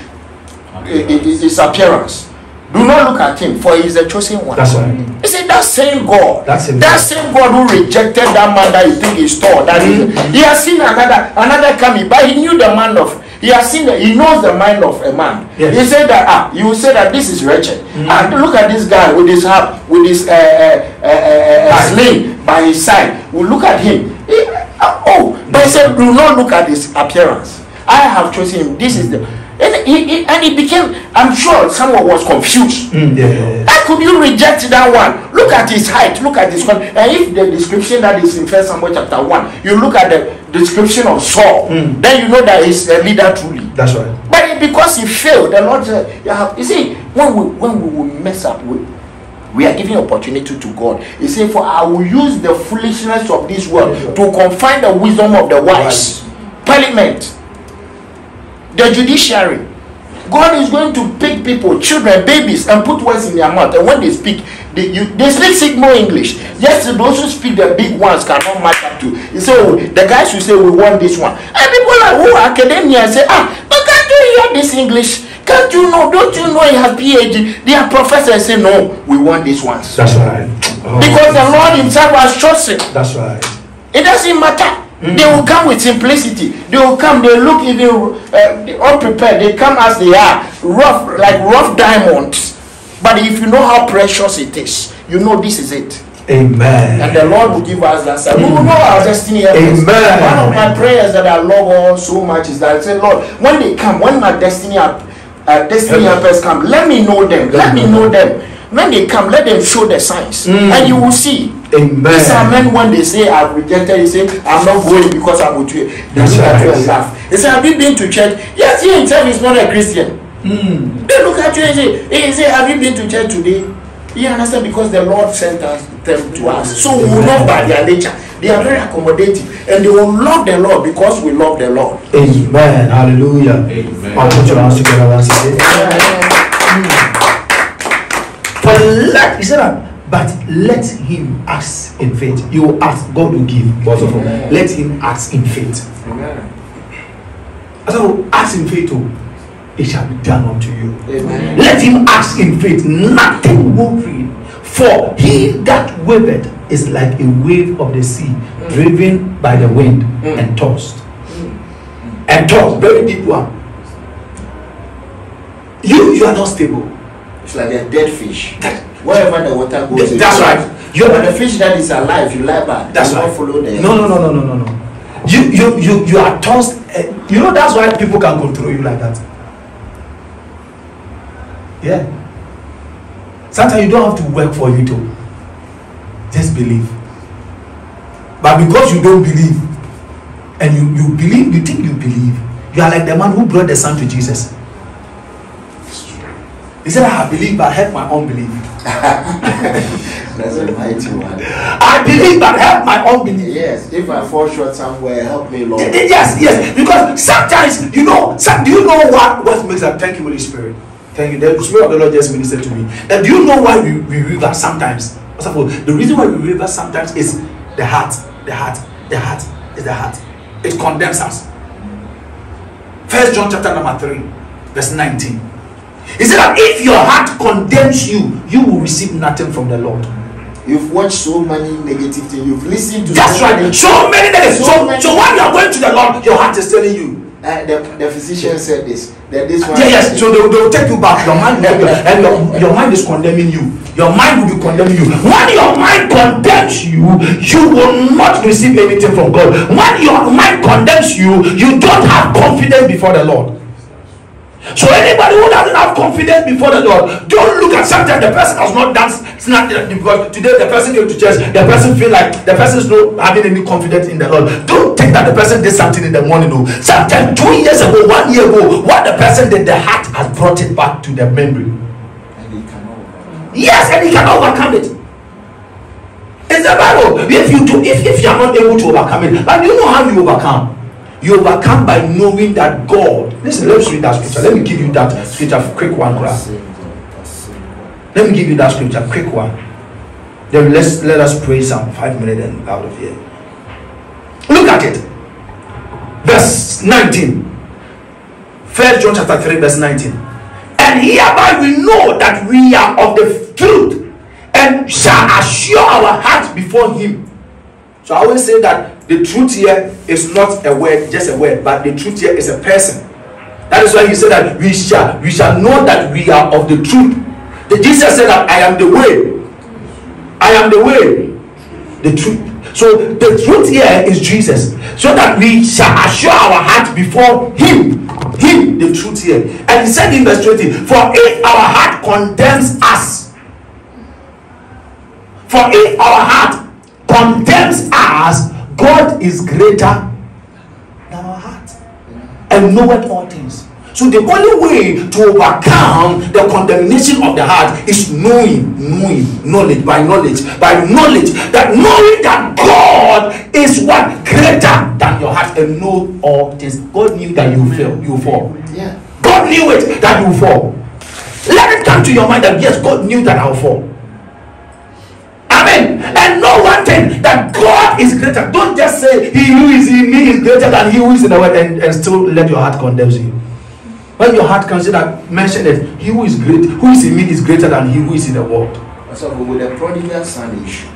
his, his appearance. Do not look at him, for he is the chosen one. That's right. He said, That same God, That's him. that same God who rejected that man that you think is tall, that is, he has seen another another coming, but he knew the man of he has seen the, he knows the mind of a man. Yes. He said that ah, you will say that this is wretched. And look at this guy with his harp, with his uh, uh, uh, uh, uh, sling by his side. We look at him. He, uh, oh, but he said, do not look at his appearance. I have chosen him. This is the and he, he and he became. I'm sure someone was confused. Mm, yeah, yeah, yeah. How could you reject that one? Look at his height, look at his con- and if the description that is in First Samuel chapter one, you look at the description of Saul, Mm. then you know that he's a leader truly. That's right. But it- because he failed, the Lord said, you, have, you see, when we when we will mess up, we, we are giving opportunity to God. He said, For I will use the foolishness of this world to confine the wisdom of the wise. Parliament, the judiciary. God is going to pick people, children, babies, and put words in their mouth. And when they speak, they, you, they speak Sigmo English. Yes, those who speak the big ones cannot match up to. You say, oh, the guys who say we want this one. And people like who are academia say, ah, but can't you hear this English? Can't you know? Don't you know he has PhD? They are professors say, no, we want this one. That's right. Oh, Because the Lord Himself has chosen. That's right. It doesn't matter. They will come with simplicity. They will come. They look even uh, unprepared. They come as they are, rough like rough diamonds. But if you know how precious it is, you know this is it. Amen. And the Lord will give us that. side. We will know our destiny. Amen. One of my prayers that I love all so much is that I say, Lord, when they come, when my destiny help- uh, destiny Help. helpers come, let me know them. Let, me know them. When they come, let them show the signs, Mm. and you will see. Amen. These are men when they say I've rejected, they say I'm not going because I'm with you. They That's look at you and laugh. They say, Have you been to church? Yes, he himself is not a Christian. They look at you and say, He say, Have you been to church today? You understand? Because the Lord sent us them to us. So we know by their nature. They are very accommodating and they will love the Lord because we love the Lord. Amen. Hallelujah. Amen. I'll put your hands together once again. Let, he said that, but let him ask in faith. You will ask, God will give. Them. Let him ask in faith. So ask in faith, oh, it shall be done unto you. Amen. Let him ask in faith, nothing moving. For he that wavered is like a wave of the sea, driven by the wind and tossed. And tossed, very deep one. You, you are not stable. It's like a dead fish. Wherever the water goes, it That's right. You But the fish that is alive, you lie back. That's you right. follow the No, no, no, no, no, no, no. you you you you are tossed eh, you know that's why people can control you like that yeah sometimes you don't have to work for you to just believe but because you don't believe and you you believe you think you believe you are like the man who brought the son to jesus he said i believe but help my unbelief That's a mighty one. i believe but help my unbelief Yes, if I fall short somewhere, help me, Lord. Yes, yes, because sometimes you know. Some, do you know what what makes that? Thank you, Holy Spirit. Thank you. The Spirit of the Lord just ministered to me. And do you know why we, we river sometimes? First of all, the reason why we river sometimes is the heart, the heart, the heart is the heart. It condemns us. First John chapter number three, verse nineteen. He said that if your heart condemns you, you will receive nothing from the Lord. You've watched so many negative things. You've listened to That's so right. many- So many things. So So, many- so when you are going to the Lord, your heart is telling you, Uh, the, the physician said this. That this one. Yeah, yes. So they, they will take you back. Your mind, will, and your, your mind is condemning you. Your mind will be condemning you. When your mind condemns you, you will not receive anything from God. When your mind condemns you, you don't have confidence before the Lord. So anybody who doesn't have confidence before the Lord, don't look at sometimes the person has not nothing because today the person came to church, the person feel like the person is not having any confidence in the Lord. Don't think that the person did something in the morning. No, sometimes two years ago, one year ago, what the person did, the heart has brought it back to the memory. And he. Yes, and he can overcome it. It's the Bible. If you do, if, if you are not able to overcome it, and you know how you overcome. You overcome by knowing that God. Listen, let's read that scripture. Let me give you that scripture, quick one, grab. Let me give you that scripture, quick one. Then let's let us pray some five minutes and out of here. Look at it. Verse 19. First John chapter 3, verse 19. And hereby we know that we are of the truth and shall assure our hearts before him. So I always say that the truth here is not a word, just a word, but the truth here is a person. That is why he said that we shall we shall know that we are of the truth. The Jesus said that I am the way. I am the way, the truth. So the truth here is Jesus. So that we shall assure our heart before him. Him, the truth here. And he said in verse 20, For if our heart condemns us, for if our heart condemns us, God is greater than our heart and knoweth all things. So the only way to overcome the condemnation of the heart is knowing, knowing, knowledge, by knowledge, by knowledge, that knowing that God is what greater than your heart and know all things. God knew that you fail, you fall. Yeah. God knew it that you fall. Let it come to your mind that yes, God knew that I'll fall. Amen. And know one thing that God is greater. Don't just say he who is in me is greater than he who is in the world and, and still let your heart condemn you. When your heart consider mention it, he who is great, who is in me is greater than he who is in the world. So with the prodigal son issue,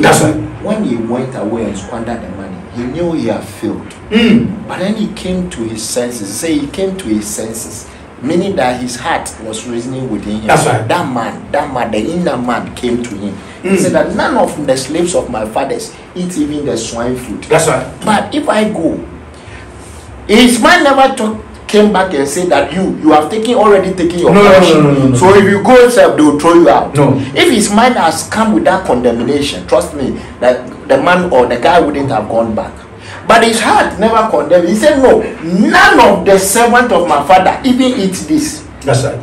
That's right. when he went away and squandered the money, he knew he had failed. Mm. But then he came to his senses. Say he came to his senses, meaning that his heart was reasoning within him. That's right. That man, that man, the inner man came to him. He Mm. said that none of the slaves of my fathers eat even the swine food. That's right. But if I go, his mind never talk, came back and said that you you have taken already taken your No, no, no, no, no, no. So if you go yourself, they will throw you out. No. If his mind has come with that condemnation, trust me, that the man or the guy wouldn't have gone back. But his heart never condemned. He said, No, none of the servant of my father even eat this. That's right.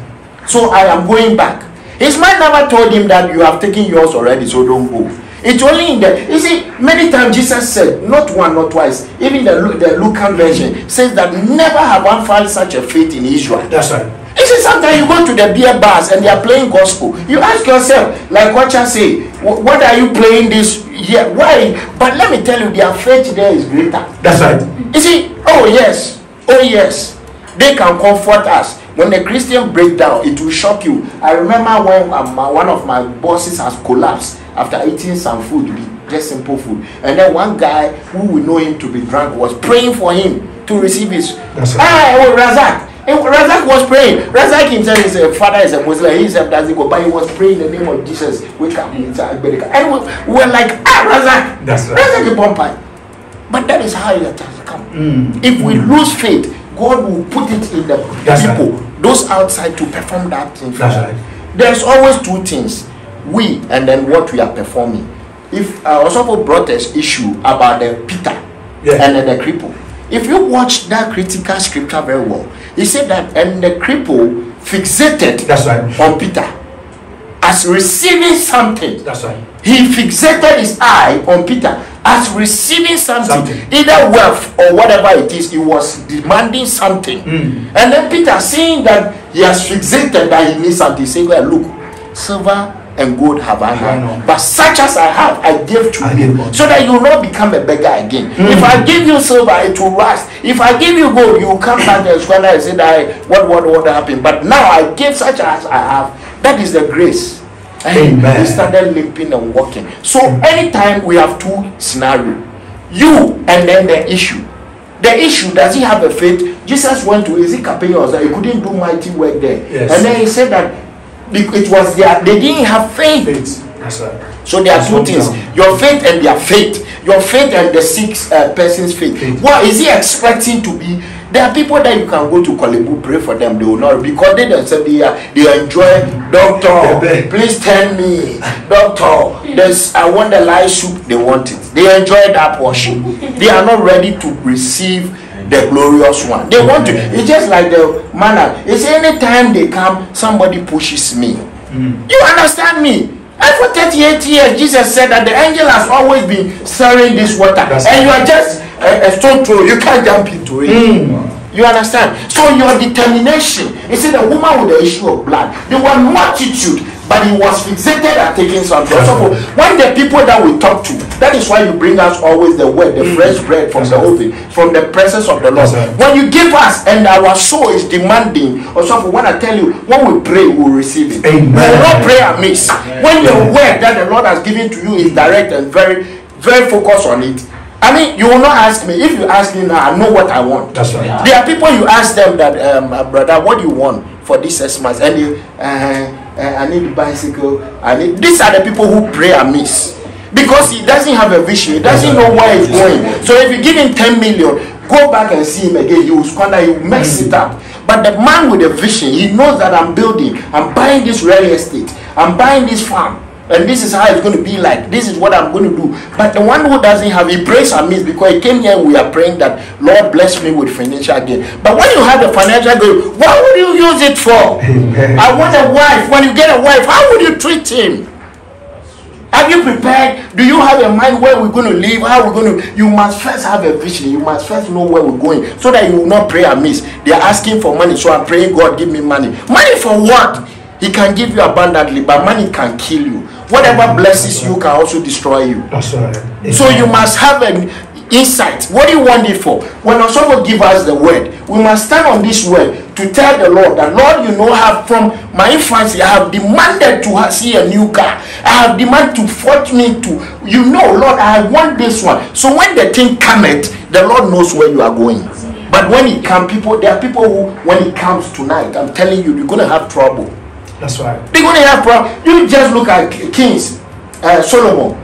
So I am going back. His mind never told him that you have taken yours already, so don't go. It's only in the you see many times Jesus said, not one, not twice. Even the the Lucan version says that never have one found such a faith in Israel. That's right. You see, sometimes you go to the beer bars and they are playing gospel. You ask yourself, like what you say, "Wh- what are you playing this year? Why? But let me tell you, their faith there is greater. That's right. You see, oh yes, oh yes, they can comfort us. When the Christian break down, it will shock you. I remember when um, one of my bosses has collapsed after eating some food, just simple food, and then one guy who we know him to be drunk was praying for him to receive his. That's right. Ah, oh Razak. And Razak was praying. Razak himself is a father, is a Muslim. He himself doesn't go, but he was praying in the name of Jesus. Wake up, it's a America. And we we were like, ah, Razak. That's right. Razak is bumpy. But that is how it has come. If we lose faith, God will put it in the That's people, those outside to perform that thing. That's right. There's always two things we and then what we are performing. If uh, Osofo brought us issue about the Peter Yeah. and then the cripple, if you watch that critical scripture very well, he said that and the cripple fixated That's right. on Peter as receiving something. That's right. He fixated his eye on Peter as receiving something, Something. either wealth or whatever it is. He was demanding something, Hmm. and then Peter, seeing that he has fixated that he needs something, "Well, look, silver and good have I I none, but such as I have, I gave to I you, so that you will not become a beggar again. Hmm. If I give you silver, it will rust. If I give you gold, you will come back and squander and say, that, "What, what, what happened?" But now I give such as I have. That is the grace. And Amen. he started limping and walking. So anytime we have two scenario, you and then the issue. The issue does he have a faith? Jesus went to is it Capernaum? He couldn't do mighty work there, Yes. and then he said that it was their they didn't have faith. Faith. That's right. So there are two things: your faith and their faith. Your faith and the sick uh, person's faith. Faith. What is he expecting to be? There are people that you can go to Kolebu, pray for them, they will not because they themselves they are, they enjoy. Doctor, please tell me, doctor. There's I want the light soup. They want it. They enjoy that portion. They are not ready to receive the glorious one. They want to. It's just like the manna. It's anytime they come, somebody pushes me. You understand me? And for 38 years, Jesus said that the angel has always been stirring this water. That's and you are just a, a stone throw. You can't jump into it. You understand? So your determination. He said the woman with the issue of blood. There were multitude, but he was fixated at taking something. So when the people that we talk to, that is why you bring us always the word, the fresh bread from the oven, from the presence of the Lord. That's. When you give us and our soul is demanding, or something, when I tell you, when we pray, we receive it. Amen. We will not pray amiss. When the word that the Lord has given to you is direct and very, very focused on it. I mean, you will not ask me. If you ask me now, I know what I want. That's right. There are people you ask them that, um, brother, what do you want for this Christmas? And uh, uh, Eh, I need a bicycle. I need. These are the people who pray amiss because he doesn't have a vision. He doesn't know where he's going. So if you give him 10 million, go back and see him again. He will squander. He will mess it up. But the man with a vision, he knows that I'm building. I'm buying this real estate. I'm buying this farm. And this is how it's going to be like. This is what I'm going to do. But the one who doesn't have, he prays amiss because he came here and we are praying that Lord bless me with financial gain. But when you have the financial gain, what would you use it for? Amen. I want a wife. When you get a wife, how would you treat him? Have you prepared? Do you have a mind where we're going to live? How we're going to? You must first have a vision. You must first know where we're going, so that you will not pray amiss. They are asking for money, so I'm praying, God, give me money. Money for what? He can give you abundantly, but money can kill you. Whatever blesses you can also destroy you. That's right. So you must have an insight. What do you want it for? When someone give us the word, we must stand on this word to tell the Lord that Lord, you know, have from my infancy, I have demanded to see a new car. I have demanded to force me to, you know, Lord, I want this one. So when the thing cometh, the Lord knows where you are going. But when it comes, people, there are people who, when it comes tonight, I'm telling you, you're gonna have trouble. That's right. They're going to have problem. You just look at Kings, uh, Solomon.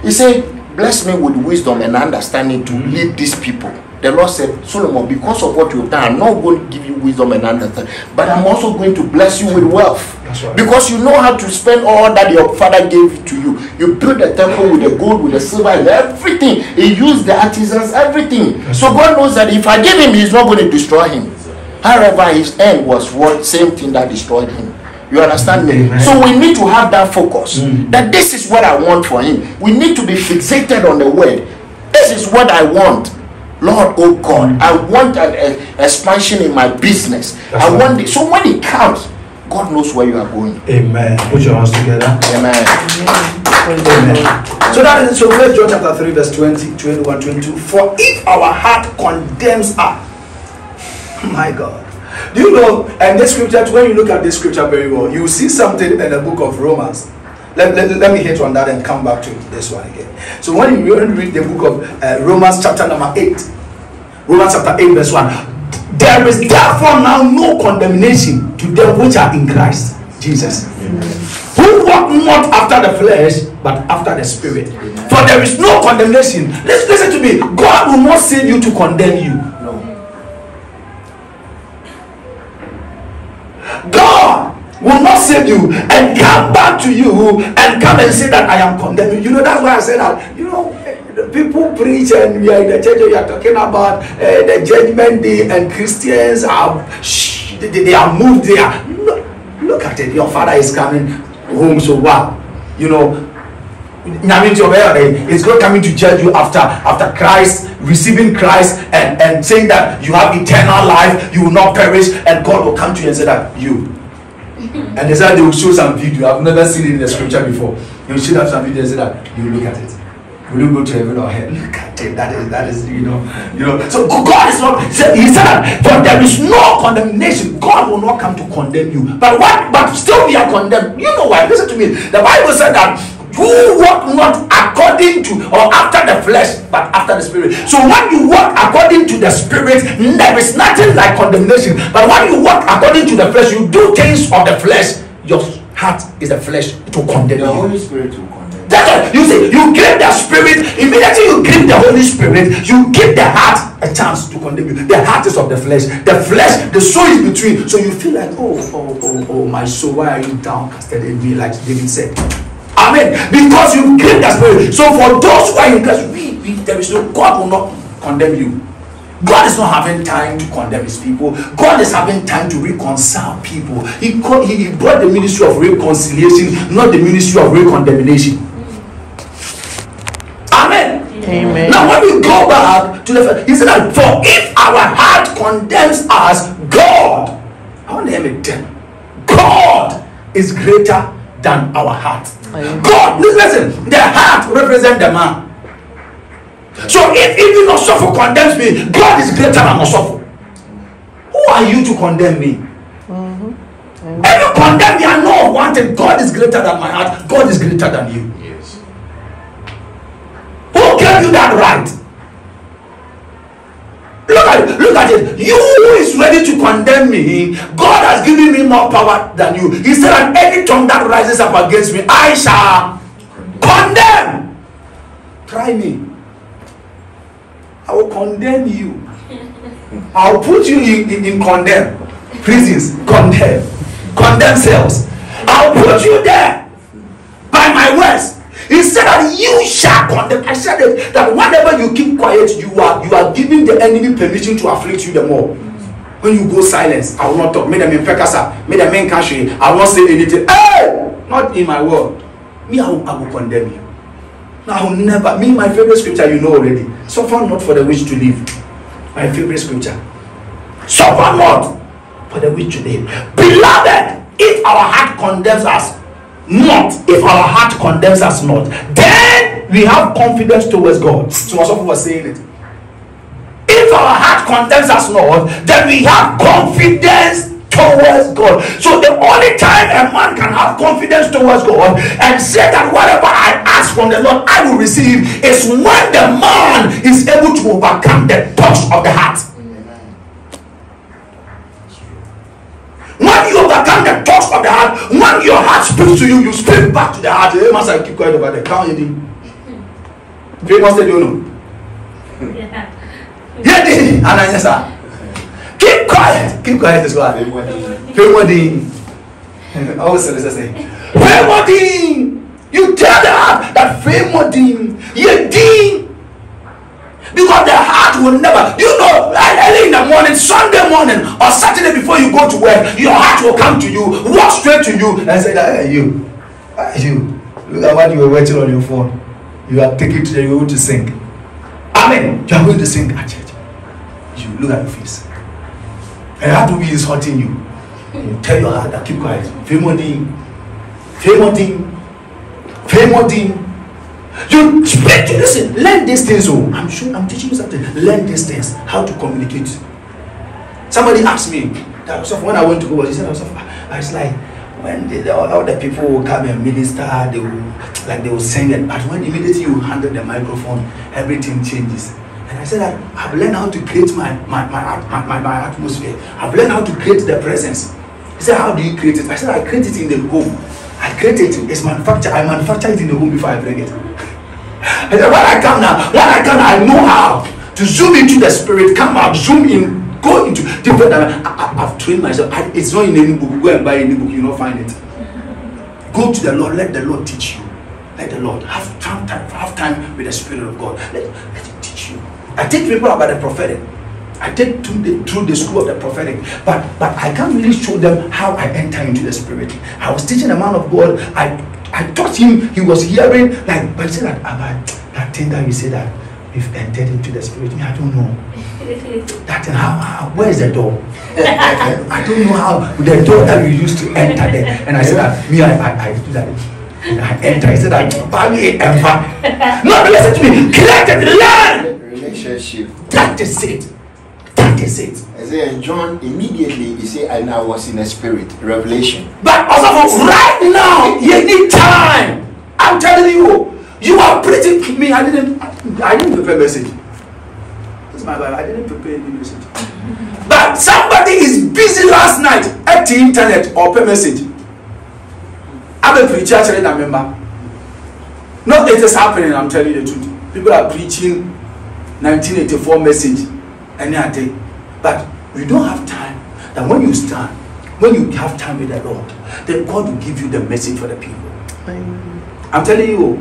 He said, "Bless me with wisdom and understanding to lead these people." The Lord said, "Solomon, because of what you've done, I'm not going to give you wisdom and understanding, but I'm also going to bless you with wealth." That's right. Because you know how to spend all that your father gave to you. You built the temple with the gold, with the silver, and everything. He used the artisans, everything. so God knows that if I give him, He's not going to destroy him. However, his end was what same thing that destroyed him. You understand me? Amen. So we need to have that focus that this is what I want for him. We need to be fixated on the word. This is what I want. Lord, oh God, I want an uh, expansion in my business. That's I right. want it. So when it comes, God knows where you are going. Amen. Put your hands together. Amen. Amen. So that is so first John chapter 3, verse 20, 21, 22. For if our heart condemns us, my God. Do you know, and this scripture, when you look at this scripture very well, you see something in the book of Romans. Let, let, let me hit on that and come back to this one again. So when you read- the book of uh, Romans chapter number 8, Romans chapter 8, verse 1. There is therefore now no condemnation to them which are in Christ Jesus. Who walk not after the flesh, but after the spirit. For there is no condemnation. Listen, listen to me. God will not save you to condemn you. God will not save you and come back to you and come and say that I am condemning. You know, that's why I said that. You know, people preach and we are in the church. We are talking about uh, the judgment day, and Christians are shh, they, they are moved there. Look, look at it. Your father is coming home, so wow. You know, is God coming to judge you after after Christ receiving Christ and and saying that you have eternal life you will not perish and God will come to you and say that you. And they said they will show some video. I've never seen it in the scripture before. They will show some video and say that you look at it. Will you go to heaven or hell? Look at it. That is that is you know you know. So God is not he said, he said that for there is no condemnation. God will not come to condemn you. But what but still we are condemned. You know why? Listen to me. The Bible said that you walk not according to or after the flesh but after the spirit? So when you walk according to the spirit there is nothing like condemnation. But when you walk according to the flesh you do things of the flesh. Your heart is the flesh to condemn The you. Holy Spirit will condemn. that's why you see you give the spirit immediately you give the holy spirit you give the heart a chance to condemn you. The heart is of the flesh. The flesh the soul is between. So you feel like oh oh oh oh my soul why are you downcasted in me? Like david said amen because you give the spirit so for those who are in christ we, we there is no god will not condemn you God is not having time to condemn his people. God is having time to reconcile people. He, called, he, he brought the ministry of reconciliation, not the ministry of reconciliation. Amen. Amen. Now, when we go back to the he said that for if our heart condemns us, God, I want to hear it then. God is greater than our heart. God, listen, the heart represents the man. So if even Osofo condemns me, God is greater than Osofo. Who are you to condemn me? If you condemn me, I know one thing God is greater than my heart, God is greater than you. Yes. Who gave you that right? Look at it, look at it. You who is ready to condemn me, God has given me more power than you. He said, and any tongue that rises up against me, I shall condemn. Try me. I will condemn you. I'll put you in, in, in condemn. Prisons, condemn. Condemn cells. I'll put you there by my words. He said that you shall condemn. I said it, that whenever you keep quiet, you are you are giving the enemy permission to afflict you the more. When you go silence, I will not talk. Make them in pekasa. Make them in country. I will not say anything. Hey, not in my word. Me, I will, I will condemn you. Now, never. Me, my favorite scripture, you know already. Suffer not for the wish to live. My favorite scripture. Suffer not for the wish to live. Beloved, if our heart condemns us, not if our heart condemns us not, then we have confidence towards God. So Osofo was saying it. If our heart condemns us not, then we have confidence towards God. So the only time a man can have confidence towards God and say that whatever I ask from the Lord, I will receive is when the man is able to overcome the thoughts of the heart. When you overcome the thoughts of the heart, when your heart speaks to you, you speak back to the heart. Hey, master, keep quiet over there. Count it in. Famous said, you know. Yeah. Yeah, the and I said, keep quiet. Keep quiet as well. Famous I always say, say, famous You tell the heart that famous you ding. Because the heart will never, you know, early in the morning, Sunday morning, or Saturday before you go to work, your heart will come to you, walk straight to you, and say, Hey, you, hey, you, look at what you were watching on your phone. You are taking to road to sing. Amen. You are going to sing at church. You look at your face. And that to be is hurting you. You tell your heart that keep quiet. Famodin. Famodin. Famodin. You speak listen. Learn these things. Oh, I'm sure I'm teaching you something. Learn these things. How to communicate. Somebody asked me that was when I went to go. He said, I was, I was like, when the, all, all the people will come and minister, they will like they will sing it. But when immediately you handle the microphone, everything changes. And I said that I've learned how to create my my, my, my, my, my atmosphere. I've learned how to create the presence. He said, How do you create it? I said, I create it in the home. I create it, it's manufactured. I manufacture it in the home before I bring it. I said, when I come now, when I come, I know how to zoom into the spirit, come out, zoom in, go into different. I, I've trained myself. I, it's not in any book. Go and buy any book, you not find it. Go to the Lord. Let the Lord teach you. Let the Lord have, time, time. Have time with the Spirit of God. Let, let Him teach you. I teach people about the prophetic. I take through the, through the school of the prophetic, but but I can't really show them how I enter into the spirit. I was teaching a man of God. I I taught him. He was hearing like, but he said that about that thing that you say that we've entered into the spirit. Me, I don't know. That thing, how, how where is the door? I don't know how the door that we used to enter there. And I said that me, I I, I do that. And I enter. I said that Bali ever. No, listen to me. Collected, learn. Relationship. That is it. That is it. Isaiah John immediately he say, and I was in a spirit. Revelation. But also right now, you need time. I'm telling you, you are preaching me. I didn't. I didn't prepare message. That's my Bible. I didn't prepare any message. But somebody is busy last night at the internet or per message. I'm a preacher, I remember. No, it is happening. I'm telling you the truth. People are preaching 1984 message any day. But we don't have time. That when you stand, when you have time with the Lord, then God will give you the message for the people. I'm telling you,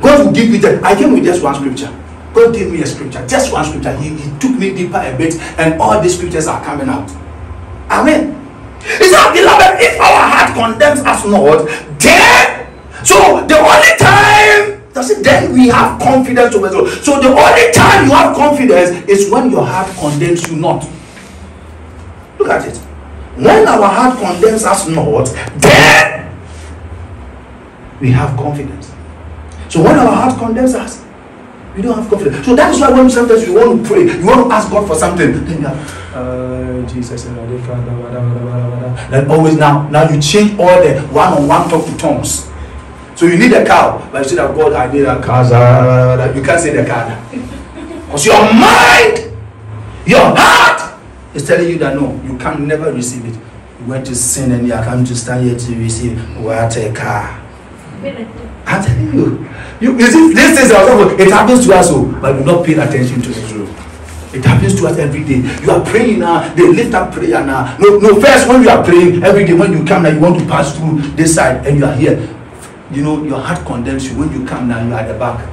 God will give you the. I came with just one scripture. God gave me a scripture, just one scripture. He, he took me deeper a bit, and all these scriptures are coming out. Amen. It's not beloved, if our heart condemns us not, then so the only time that's it, then we have confidence over so. So the only time you have confidence is when your heart condemns you not. Look at it. When our heart condemns us not, then we have confidence. So when our heart condemns us, we don't have confidence. So that is why when sometimes we want to pray, you want to ask God for something, then you have, uh, Jesus, then always now, now you change all the one-on-one talk to tongues. So you need a cow, but you say that God, I need a cow. You can't say the cow. Because your mind, your heart is telling you that no, you can never receive it. You went to sin and you are coming to stand here to receive what a car. I'm telling you. You, you see, this is it happens to us, oh, but we're not paying attention to the truth. Oh. It happens to us every day. You are praying now, they lift up prayer now. No, no, first when you are praying, every day when you come now, you want to pass through this side and you are here. You know, your heart condemns you. When you come now, you are at the back.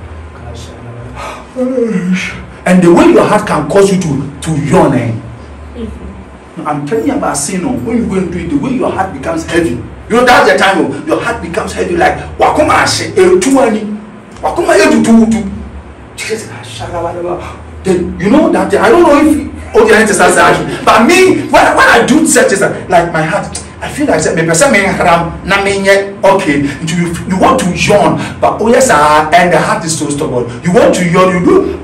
And the way your heart can cause you to, to yawn, eh? I'm telling you about sin. oh. When you go and do it, the way your heart becomes heavy. You know, that's the time oh, your heart becomes heavy like wakoma ashe etuani. Wakoma yetututu. Jesus, ah, Then you know that I don't know if But me, when, when I do such things, like my heart, I feel like me person me haram na me nye okay. You, you want to yawn, but oh yes, ah, and the heart is so stubborn. You want to yawn, you do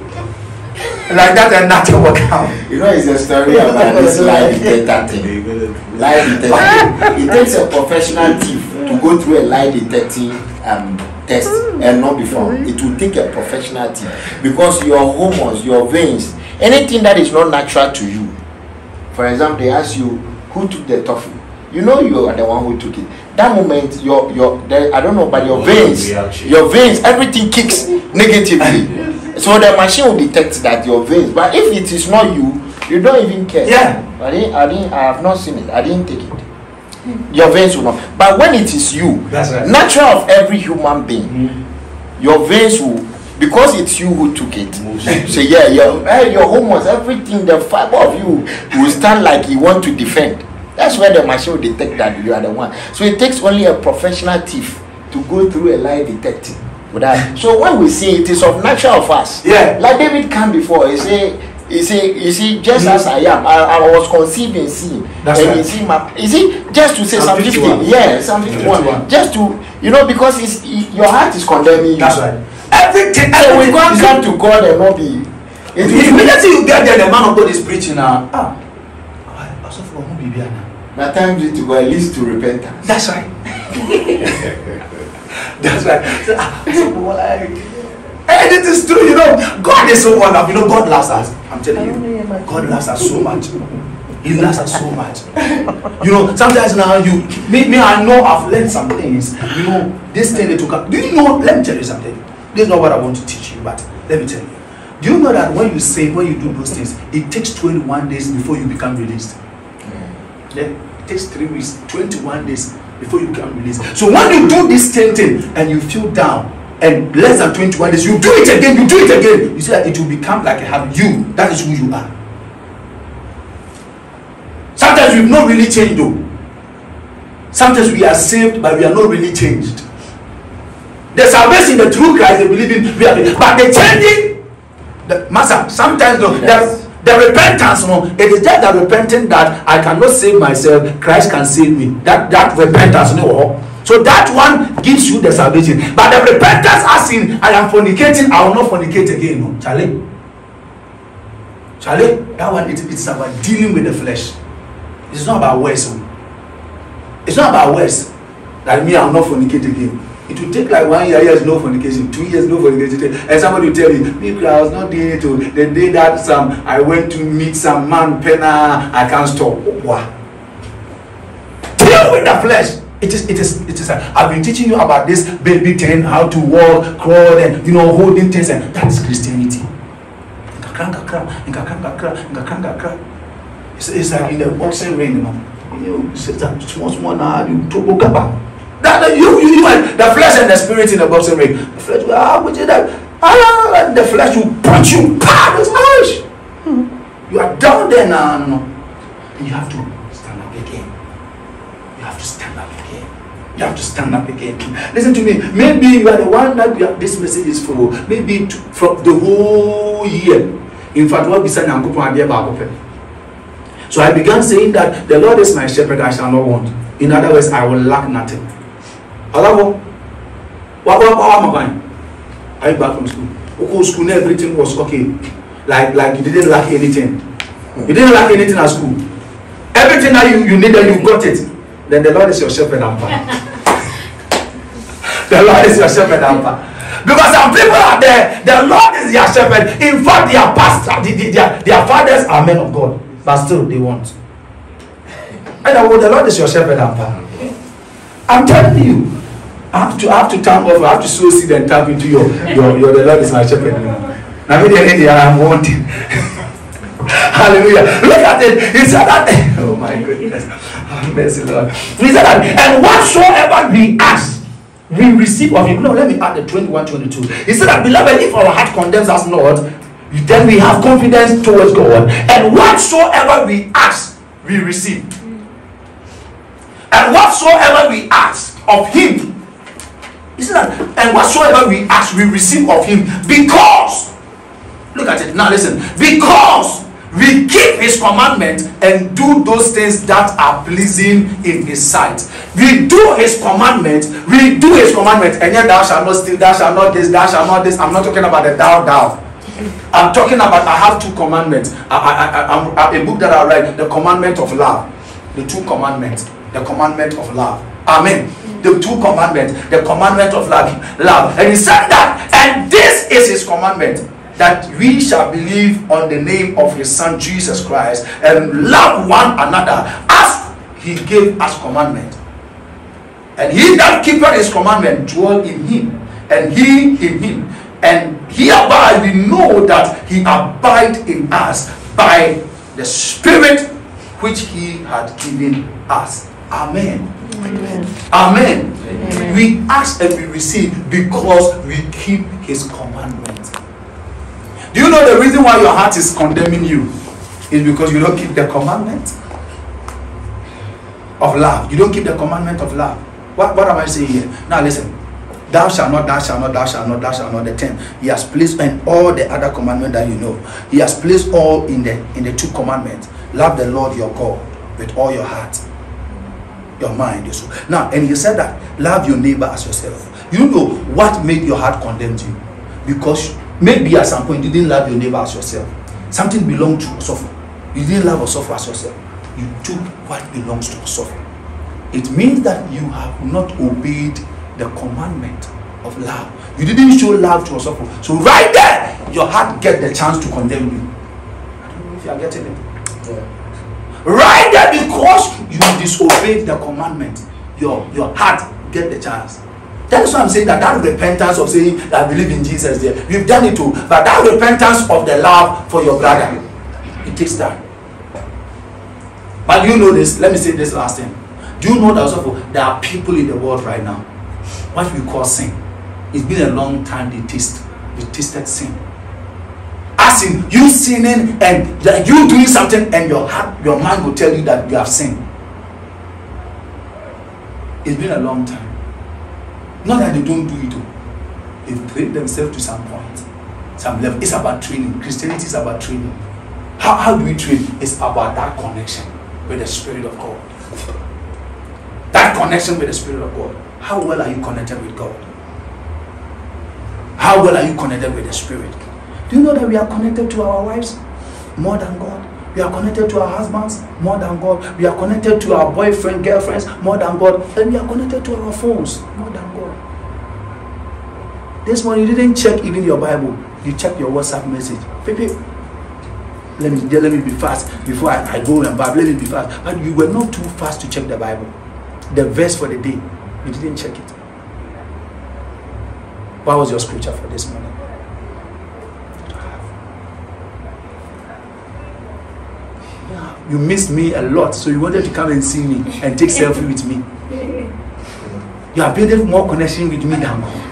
like that, and nothing work out. You know, it's a story about this detector. It takes a professional thief to go through a lie detecting um, test and not before. It will take a professional thief because your hormones, your veins, anything that is not natural to you. For example, they ask you who took the toffee. You know you are the one who took it. That moment, your your the, I don't know, but your oh, veins, your veins, everything kicks negatively. So the machine will detect that your veins. But if it is not you, you don't even care. Yeah. I didn't, I didn't, I have not seen it. I didn't take it. Your veins will not. But when it is you, That's right. natural of every human being, mm-hmm. your veins will, because it's you who took it. Say yeah, your your hormones, everything, the fiber of you will stand like you want to defend. That's where the machine will detect that you are the one. So it takes only a professional thief to go through a lie that. So when we see it is of natural of us. Yeah. Like David came before, he say, he say, you see, just as I am, I, I was conceived in sin. That's and right. you see, my, you see, just to say Psalm Psalm 51. 50, yeah, Psalm 51, 51. just to, you know, because it's, your heart is condemning you. That's right. Everything, So we everything can't is- come to God and not be. Immediately you get there, the man of God is preaching now. Ah, who be there now. my time due to go at least to repentance. That's right. That's right. So, ah, so people like, and it is true, you know. God is so wonderful. You know, God loves us. I'm telling you, God loves us so much. He loves us so much. You know, sometimes now you, me, me, I know I've learned some things. You know, this thing they took up. Do you know? Let me tell you something. This is not what I want to teach you, but let me tell you. Do you know that when you say, when you do those things, it takes 21 days before you become released? Mm. Yeah, it takes three weeks, 21 days before you become released. So when you do this same thing and you feel down, and less than 21 days, you do it again, you do it again, you see that it will become like a habit. You, that is who you are. Sometimes we've not really changed though. Sometimes we are saved, but we are not really changed. The salvation, the true Christ, they believe in, we are, but the changing, the master, sometimes though, Yes. the, the repentance, no, it is just the repenting that I cannot save myself, Christ can save me. That that repentance, no. So that one gives you the salvation. But the repentance as in I am fornicating, I will not fornicate again. No, Charlie. Charlie, that one it, it's about dealing with the flesh. It's not about words. oh. It's not about words. That me, I will not fornicate again. It will take like one year, years no fornication, two years no fornication, and somebody will tell you, me, I was not doing it. The day that some I went to meet some man, penna, I can't stop. Wow. Deal with the flesh. It is, it is, it is. uh, I've been teaching you about this baby thing, how to walk, crawl, and you know, holding things, and that is Christianity. It's, like in the boxing ring, you know. You sit down, small, small, now you turbo kapa. That, that you, you, you, the flesh and the spirit in the boxing ring. The flesh, will, ah, what is that? Ah, the flesh will punch you. Pa, it's. You are down there now, no. And you have to stand up again. You have to stand up again. You have to stand up again. Listen to me. Maybe you are the one that are, this message is for. Maybe to, from the whole year. In fact, what we said, I'm going to so I began saying that the Lord is my shepherd, I shall not want. In other words, I will lack nothing. Alabo, what am I buying? Are you back from school? Okay, school, everything was okay. Like like you didn't lack anything. You didn't lack anything at school. Everything that you, you needed, you got it. Then the Lord is your shepherd and the Lord is your shepherd and. Because some people are there, the Lord is their shepherd. In fact, their pastor, the, the, their, their fathers are men of God, but still they want. And the, Lord is your shepherd and. I'm telling you, I have to, I have to thank God, I have to sow seed and tap into your, your, your the Lord is my shepherd. Now, I'm wanting. Hallelujah. Look at it. He said that. Oh my goodness. Oh, mercy, Lord. He said that. And whatsoever we ask, we receive of him. No, let me add the 21 22. He said that, beloved, if our heart condemns us not, then we have confidence towards God. And whatsoever we ask, we receive. And whatsoever we ask of him, he said that, and whatsoever we ask, we receive of him because Look at it. Now listen. Because we keep his commandment and do those things that are pleasing in his sight. We do his commandment. We do his commandment. And yet thou shalt not steal, thou shalt not this, thou shalt not this. I'm not talking about the thou, thou. I'm talking about I have two commandments. I, I, I, I'm, a book that I write, the commandment of love. The two commandments. The commandment of love. Amen. The two commandments. The commandment of love. Love. And he said that. And this is his commandment that we shall believe on the name of his son Jesus Christ and love one another as he gave us commandment. And he that keepeth his commandment dwell in him, and he in him. And hereby we know that he abide in us by the spirit which he had given us. Amen. Amen. We ask and we receive because we keep his commandment. Do you know the reason why your heart is condemning you? Is because you don't keep the commandment of love. You don't keep the commandment of love. What, what am I saying here? Now listen. Thou shalt not, thou shalt not, thou shalt not, thou shalt not. The ten. He has placed and all the other commandments that you know. He has placed all in the in the two commandments. Love the Lord your God with all your heart, your mind, your soul. Now, and he said that love your neighbor as yourself. You know what made your heart condemn you? Because maybe at some point you didn't love your neighbor as yourself. Something belonged to Osofo. You didn't love Osofo as yourself. You took what belongs to Osofo. It means that you have not obeyed the commandment of love. You didn't show love to Osofo. So right there, your heart get the chance to condemn you. I don't know if you are getting it. Right there, because you disobeyed the commandment, your, your heart get the chance. That is why I'm saying that that repentance of saying that I believe in Jesus there, we've done it too. But that repentance of the love for your brother, it takes time. But you know this, let me say this last thing. Do you know that also there are people in the world right now, what we call sin. It's been a long time they taste, they tasted sin. As in you sinning and like you doing something and your heart, your mind will tell you that you have sinned. It's been a long time. Not that they don't do it. oh. They've trained themselves to some point, some level. It's about training. Christianity is about training. How, how do we train? It's about that connection with the Spirit of God. That connection with the Spirit of God. How well are you connected with God? How well are you connected with the Spirit? Do you know that we are connected to our wives more than God? We are connected to our husbands more than God. We are connected to our boyfriend, girlfriends more than God. And we are connected to our phones more than God. This morning you didn't check even your Bible. You check your WhatsApp message. Pepe, let me let me be fast before I, I go and Bible. Let me be fast. But you were not too fast to check the Bible. The verse for the day. You didn't check it. What was your scripture for this morning? You missed me a lot, so you wanted to come and see me and take selfie with me. You are building more connection with me than God.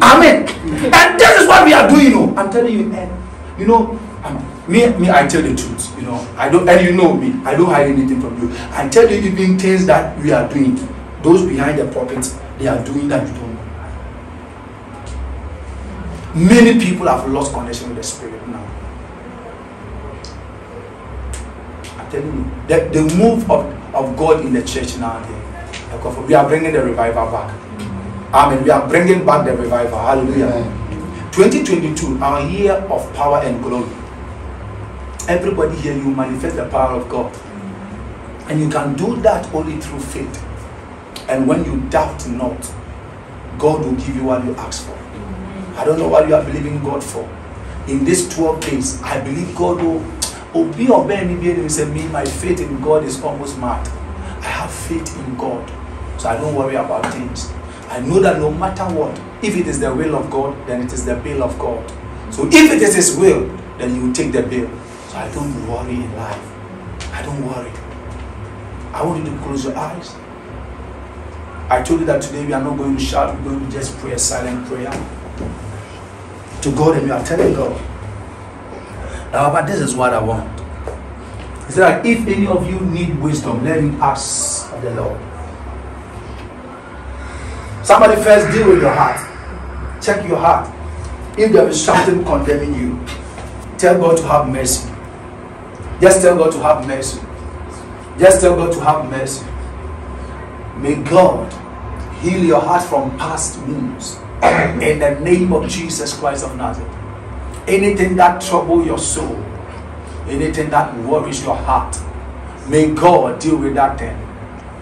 Amen. And this is what we are doing. You know, I'm telling you, and you know, um, me, me, I tell the truth. You know, I don't, and you know me. I don't hide anything from you. I tell you even things that we are doing. Those behind the pulpit, they are doing that you don't know. Many people have lost connection with the spirit now. I'm telling you, the, the move of, of God in the church now, we are bringing the revival back. Amen. We are bringing back the revival. Hallelujah. 2022, our year of power and glory. Everybody here, you manifest the power of God. And you can do that only through faith. And when you doubt not, God will give you what you ask for. I don't know what you are believing God for. In these 12 days, I believe God will obey obey me be say me my faith in God is almost mad. I have faith in God. So I don't worry about things. I know that no matter what, if it is the will of God, then it is the bill of God. So if it is His will, then you will take the bill. So I don't worry in life. I don't worry. I want you to close your eyes. I told you that today we are not going to shout, we're going to just pray a silent prayer to God, and we are telling God, now, but this is what I want. He said, like, if any of you need wisdom, let me ask of the Lord. Somebody first deal with your heart. Check your heart. If there is something condemning you, tell God to have mercy. Just tell God to have mercy. Just tell God to have mercy. May God heal your heart from past wounds. In the name of Jesus Christ of Nazareth. Anything that trouble your soul, anything that worries your heart, may God deal with that thing.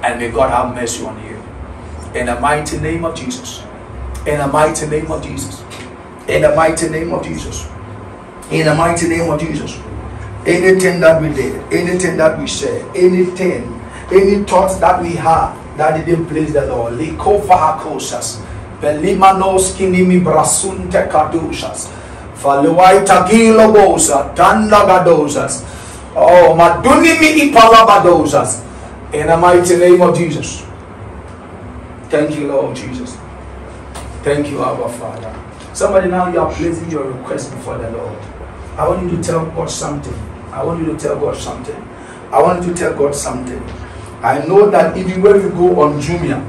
And may God have mercy on you. In the mighty name of Jesus. In the mighty name of Jesus. In the mighty name of Jesus. In the mighty name of Jesus. Anything that we did, anything that we said, anything, any thoughts that we had that didn't please the Lord. Likovahakosas. Belimanos kinimi brasunte kadushas. Faluwaita kilobosa. Tandagadosas. Oh, madunimi ipalabadosas. In the mighty name of Jesus. Thank you, Lord Jesus. Thank you, our Father. Somebody now you are placing your request before the Lord. I want you to tell God something. I want you to tell God something. I want you to tell God something. I know that even when you go on Jumia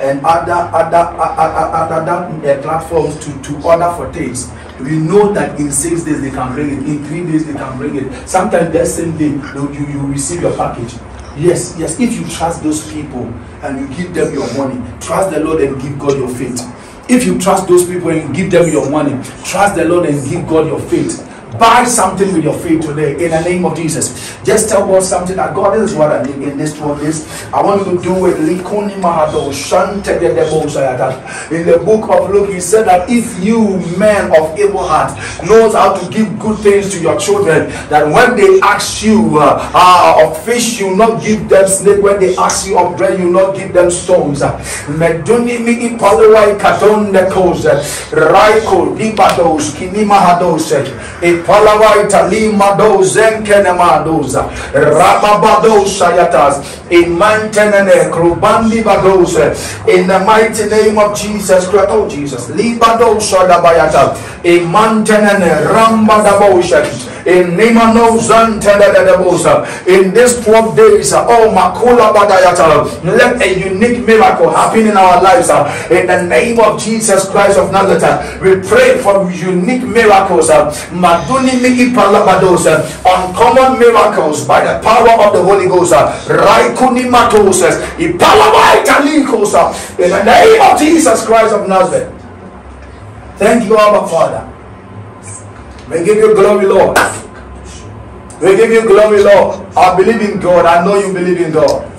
and other other other, other uh, platforms to, to order for things, we know that in six days they can bring it, in three days they can bring it. Sometimes that same day you, you, receive your package. Yes, yes, if you trust those people and you give them your money, trust the Lord and give God your faith. If you trust those people and you give them your money, trust the Lord and give God your faith. Buy something with your faith today in the name of Jesus. Just tell God something that God this is what I need in this 12 days. I want to do it. In the book of Luke, he said that if you, men of able heart, knows how to give good things to your children, that when they ask you uh, uh, of fish, you not give them snake. When they ask you of bread, you not give them stones. Ipalawai kinimahadose. Ipalawai talimados enkenemadoza. Rababadosa yatas. Imantenene krubandi badose. In the mighty name of Jesus Christ. Oh Jesus. Libadosa dabayata. Imantenene rambadabosha. In. In this 12 days, uh, oh Makula Badayata, let a unique miracle happen in our lives. uh, In the name of Jesus Christ of Nazareth, uh, we pray for unique miracles. uncommon miracles by the power of the Holy Ghost. in the name of Jesus Christ of Nazareth. Thank you, our Father. We give you glory, Lord. We give you glory, Lord. I believe in God. I know you believe in God.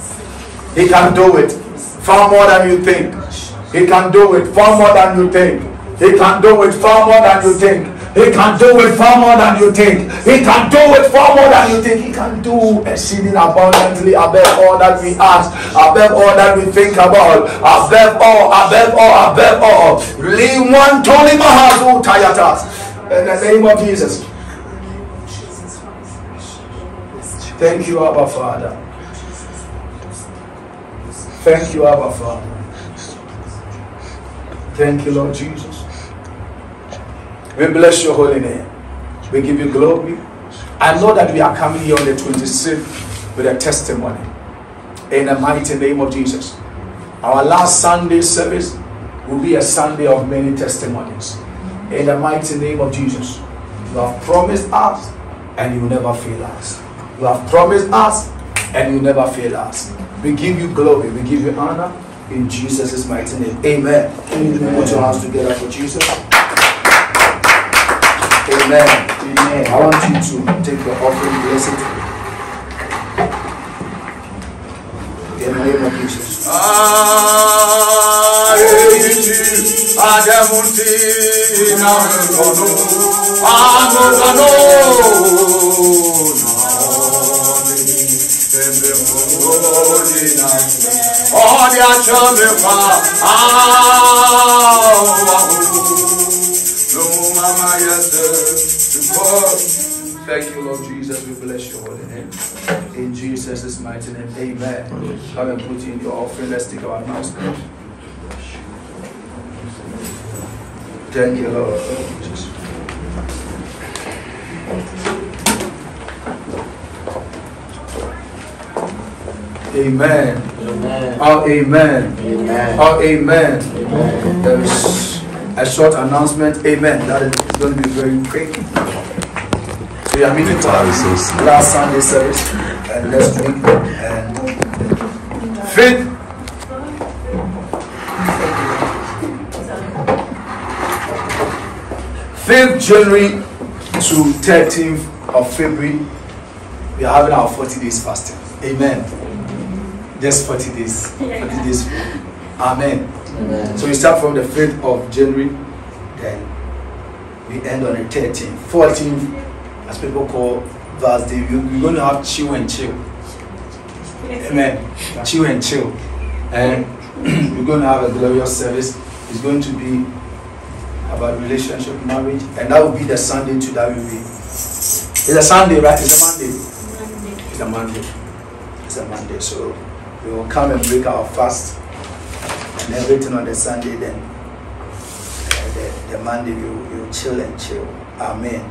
He can do it far more than you think. He can do it far more than you think. He can do it far more than you think. He can do it far more than you think. He can do it far more than you think. He can do exceeding abundantly above all that we ask, above all that we think about, above all, above all, above all. Liman Tony Mahazu Tayatas. In the name of Jesus. Thank you, Abba Father. Thank you, Abba Father. Thank you, Lord Jesus. We bless your holy name. We give you glory. I know that we are coming here on the 26th with a testimony. In the mighty name of Jesus. Our last Sunday service will be a Sunday of many testimonies. In the mighty name of Jesus. You have promised us and you will never fail us. You have promised us and you never fail us. We give you glory, we give you honor in Jesus' mighty name. Amen. Put your hands together for Jesus. Amen. Amen. I want you to take your offering, bless it. In the name of Jesus. Ah. Thank you, Lord Jesus. We bless your holy name. In Jesus' mighty name, amen. Come and put in your offering. Let's take our announcement. Daniela just Amen. Amen. Oh, amen. Amen. Oh, amen. amen. There is a short announcement. Amen. That is going to be very quick. So we are meeting for last Sunday service and next week. And faith 5th January to 13th of February, we are having our 40 days fasting. Amen. Just 40 days. 40 days. Amen. Amen. So we start from the 5th of January, then we end on the 13th. 14th, as people call Thursday. We're going to have chill and chill. Amen. Chill and chill. And we're going to have a glorious service. It's going to be about relationship, marriage, and that will be the Sunday to That will be. It's a Sunday, right? It's a Monday. Monday. It's a Monday. It's a Monday. So we will come and break our fast and everything on the Sunday. Then uh, the, the Monday we will, we will chill and chill. Amen.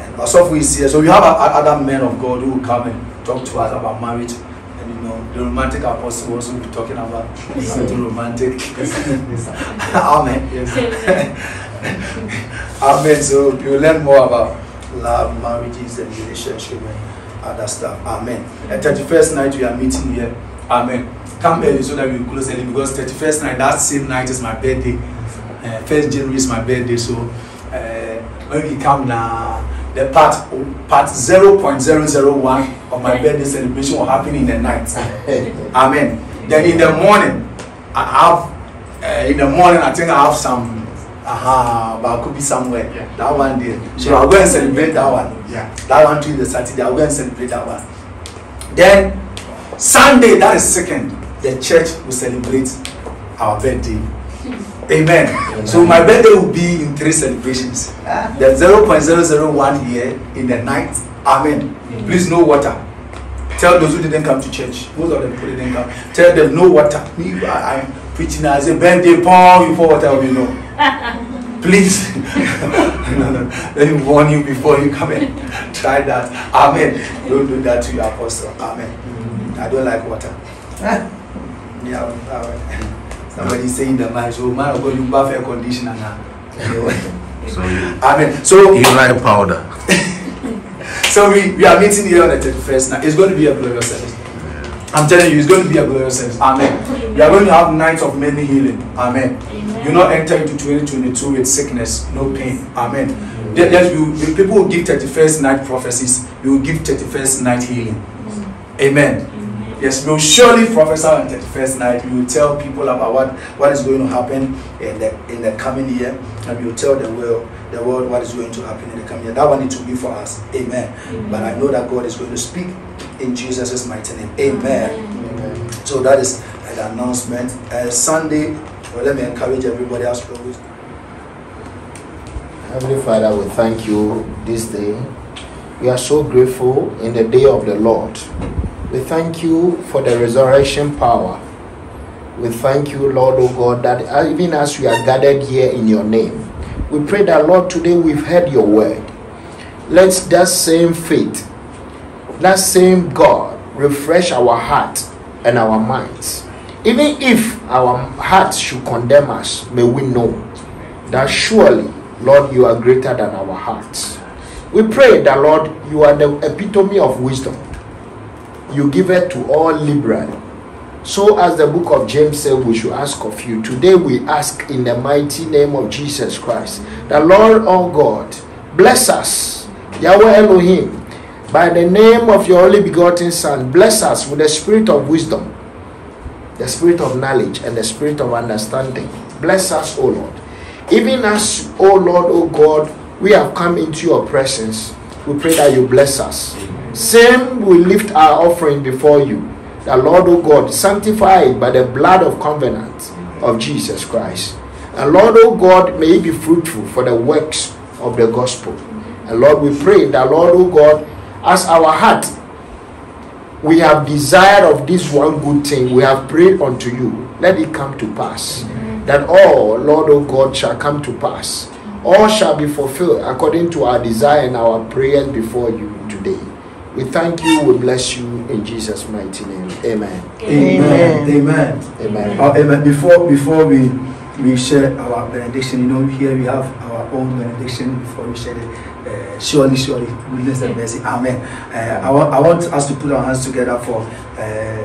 And also we see, so we have other men of God who will come and talk to us about marriage. Know, the romantic apostle also will be talking about something romantic. Amen. Amen. So you learn more about love, marriages, and relationship and other stuff. Amen. And 31st night we are meeting here. Amen. Come early so that we close early because 31st night, that same night is my birthday. Uh, 1st January is my birthday. So uh, when we come now, the part part 0.001 of my birthday celebration will happen in the night. Amen. Then in the morning, I have uh, in the morning I think I have some aha, but I could be somewhere. That one day. So I'll go and celebrate that one. Yeah. That one too the Saturday. I'll go and celebrate that one. Then Sunday, that is second, the church will celebrate our birthday. Amen. So my birthday will be in three celebrations. Ah. The 0.001 here in the night. Amen. Please no water. Tell those who didn't come to church. Most of them didn't come. Tell them no water. Me, I, I'm preaching as a birthday pour before water will be no. Please. no, no. Let me warn you before you come in. Try that. Amen. Don't do that to your apostle. Amen. Mm. I don't like water. Ah. Yeah, amen. Somebody saying the oh, man, so man, I'm going buff air conditioner now. So you, Amen. So you like powder. So we, we are meeting here on the 31st night. It's going to be a glorious service. I'm telling you, it's going to be a glorious service. Amen. We are going to have nights of many healing. Amen. You not enter into 2022 with sickness, no pain. Amen. There- Yes, we, we- people will give 31st night prophecies. You will give 31st night healing. Mm. Amen. Yes, we will surely prophesy on the 31st night. We will tell people about what, what is going to happen in the in the coming year, and we will tell the world the world what is going to happen in the coming year. That one needs to be for us. Amen. But I know that God is going to speak in Jesus' mighty name. Amen. So that is an announcement. Uh, Sunday, well, let me encourage everybody else. Always. Heavenly Father, we thank you this day. We are so grateful in the day of the Lord. We thank you for the resurrection power. We thank you, Lord, oh God, that even as we are gathered here in your name, we pray that, Lord, today we've heard your word. Let that same faith, that same God, refresh our heart and our minds. Even if our hearts should condemn us, may we know that surely, Lord, you are greater than our hearts. We pray that, Lord, you are the epitome of wisdom. You give it to all liberally. So, as the book of James said, we should ask of you. Today, we ask in the mighty name of Jesus Christ, the Lord, our God, bless us, Yahweh Elohim, by the name of your only begotten Son, bless us with the spirit of wisdom, the spirit of knowledge, and the spirit of understanding. Bless us, O Lord. Even as, O Lord, O God, we have come into your presence, we pray that you bless us. Same, we lift our offering before you. The Lord, O God, sanctify it by the blood of covenant of Jesus Christ. And Lord, O God, may it be fruitful for the works of the gospel. And Lord, we pray that, Lord, O God, as our heart we have desired of this one good thing, we have prayed unto you, let it come to pass. That all, Lord, O God, shall come to pass. All shall be fulfilled according to our desire and our prayers before you. We thank you, we bless you in Jesus' mighty name. Amen. Amen. Amen. Amen. Uh, amen. Before before we we share our benediction, you know, here we have our own benediction before we share it. Uh, surely, surely, goodness and mercy. Amen. Uh, I, want, I want us to put our hands together for uh, uh,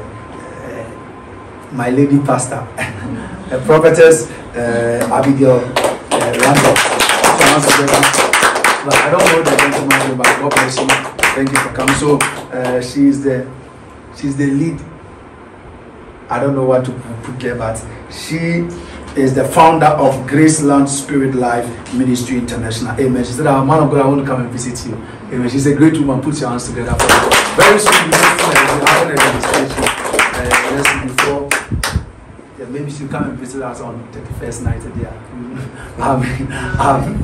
my lady pastor, uh, prophetess uh, Abigail uh, Randolph. Put your hands together. But I don't know the gentleman's name, but God bless you. Thank you for coming. So uh, she is the she's the lead I don't know what to put there, but she is the founder of Graceland Spirit Life Ministry International. Amen. She said, "Ah, man of God, I want to come and visit you. Amen. She's a great woman. Put your hands together for her. Very soon, you will after the demonstration. Uh, just before, maybe she'll come and visit us on the first night of the year. Amen.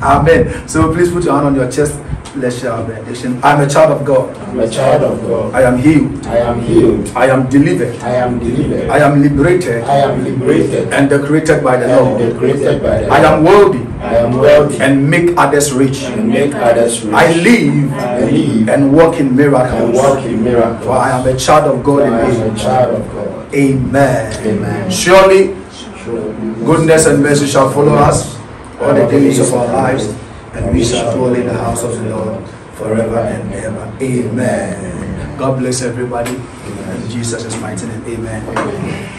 Amen. So please put your hand on your chest. Let's share our benediction. I'm a child of God. I'm a child of God. I am healed. I am healed. I am delivered. I am delivered. I am liberated I am liberated and decorated by the and Lord. decorated by the I am wealthy I am wealthy and make others rich. and make others rich. I live I live and walk in miracles. and walk in miracles. For I am a child of For God I am a child of God. Amen. Amen. Surely Surely goodness and mercy shall follow us all the days of our lives, and we shall dwell in the house of the Lord forever and ever. Amen. God bless everybody. In Jesus' mighty name. Amen.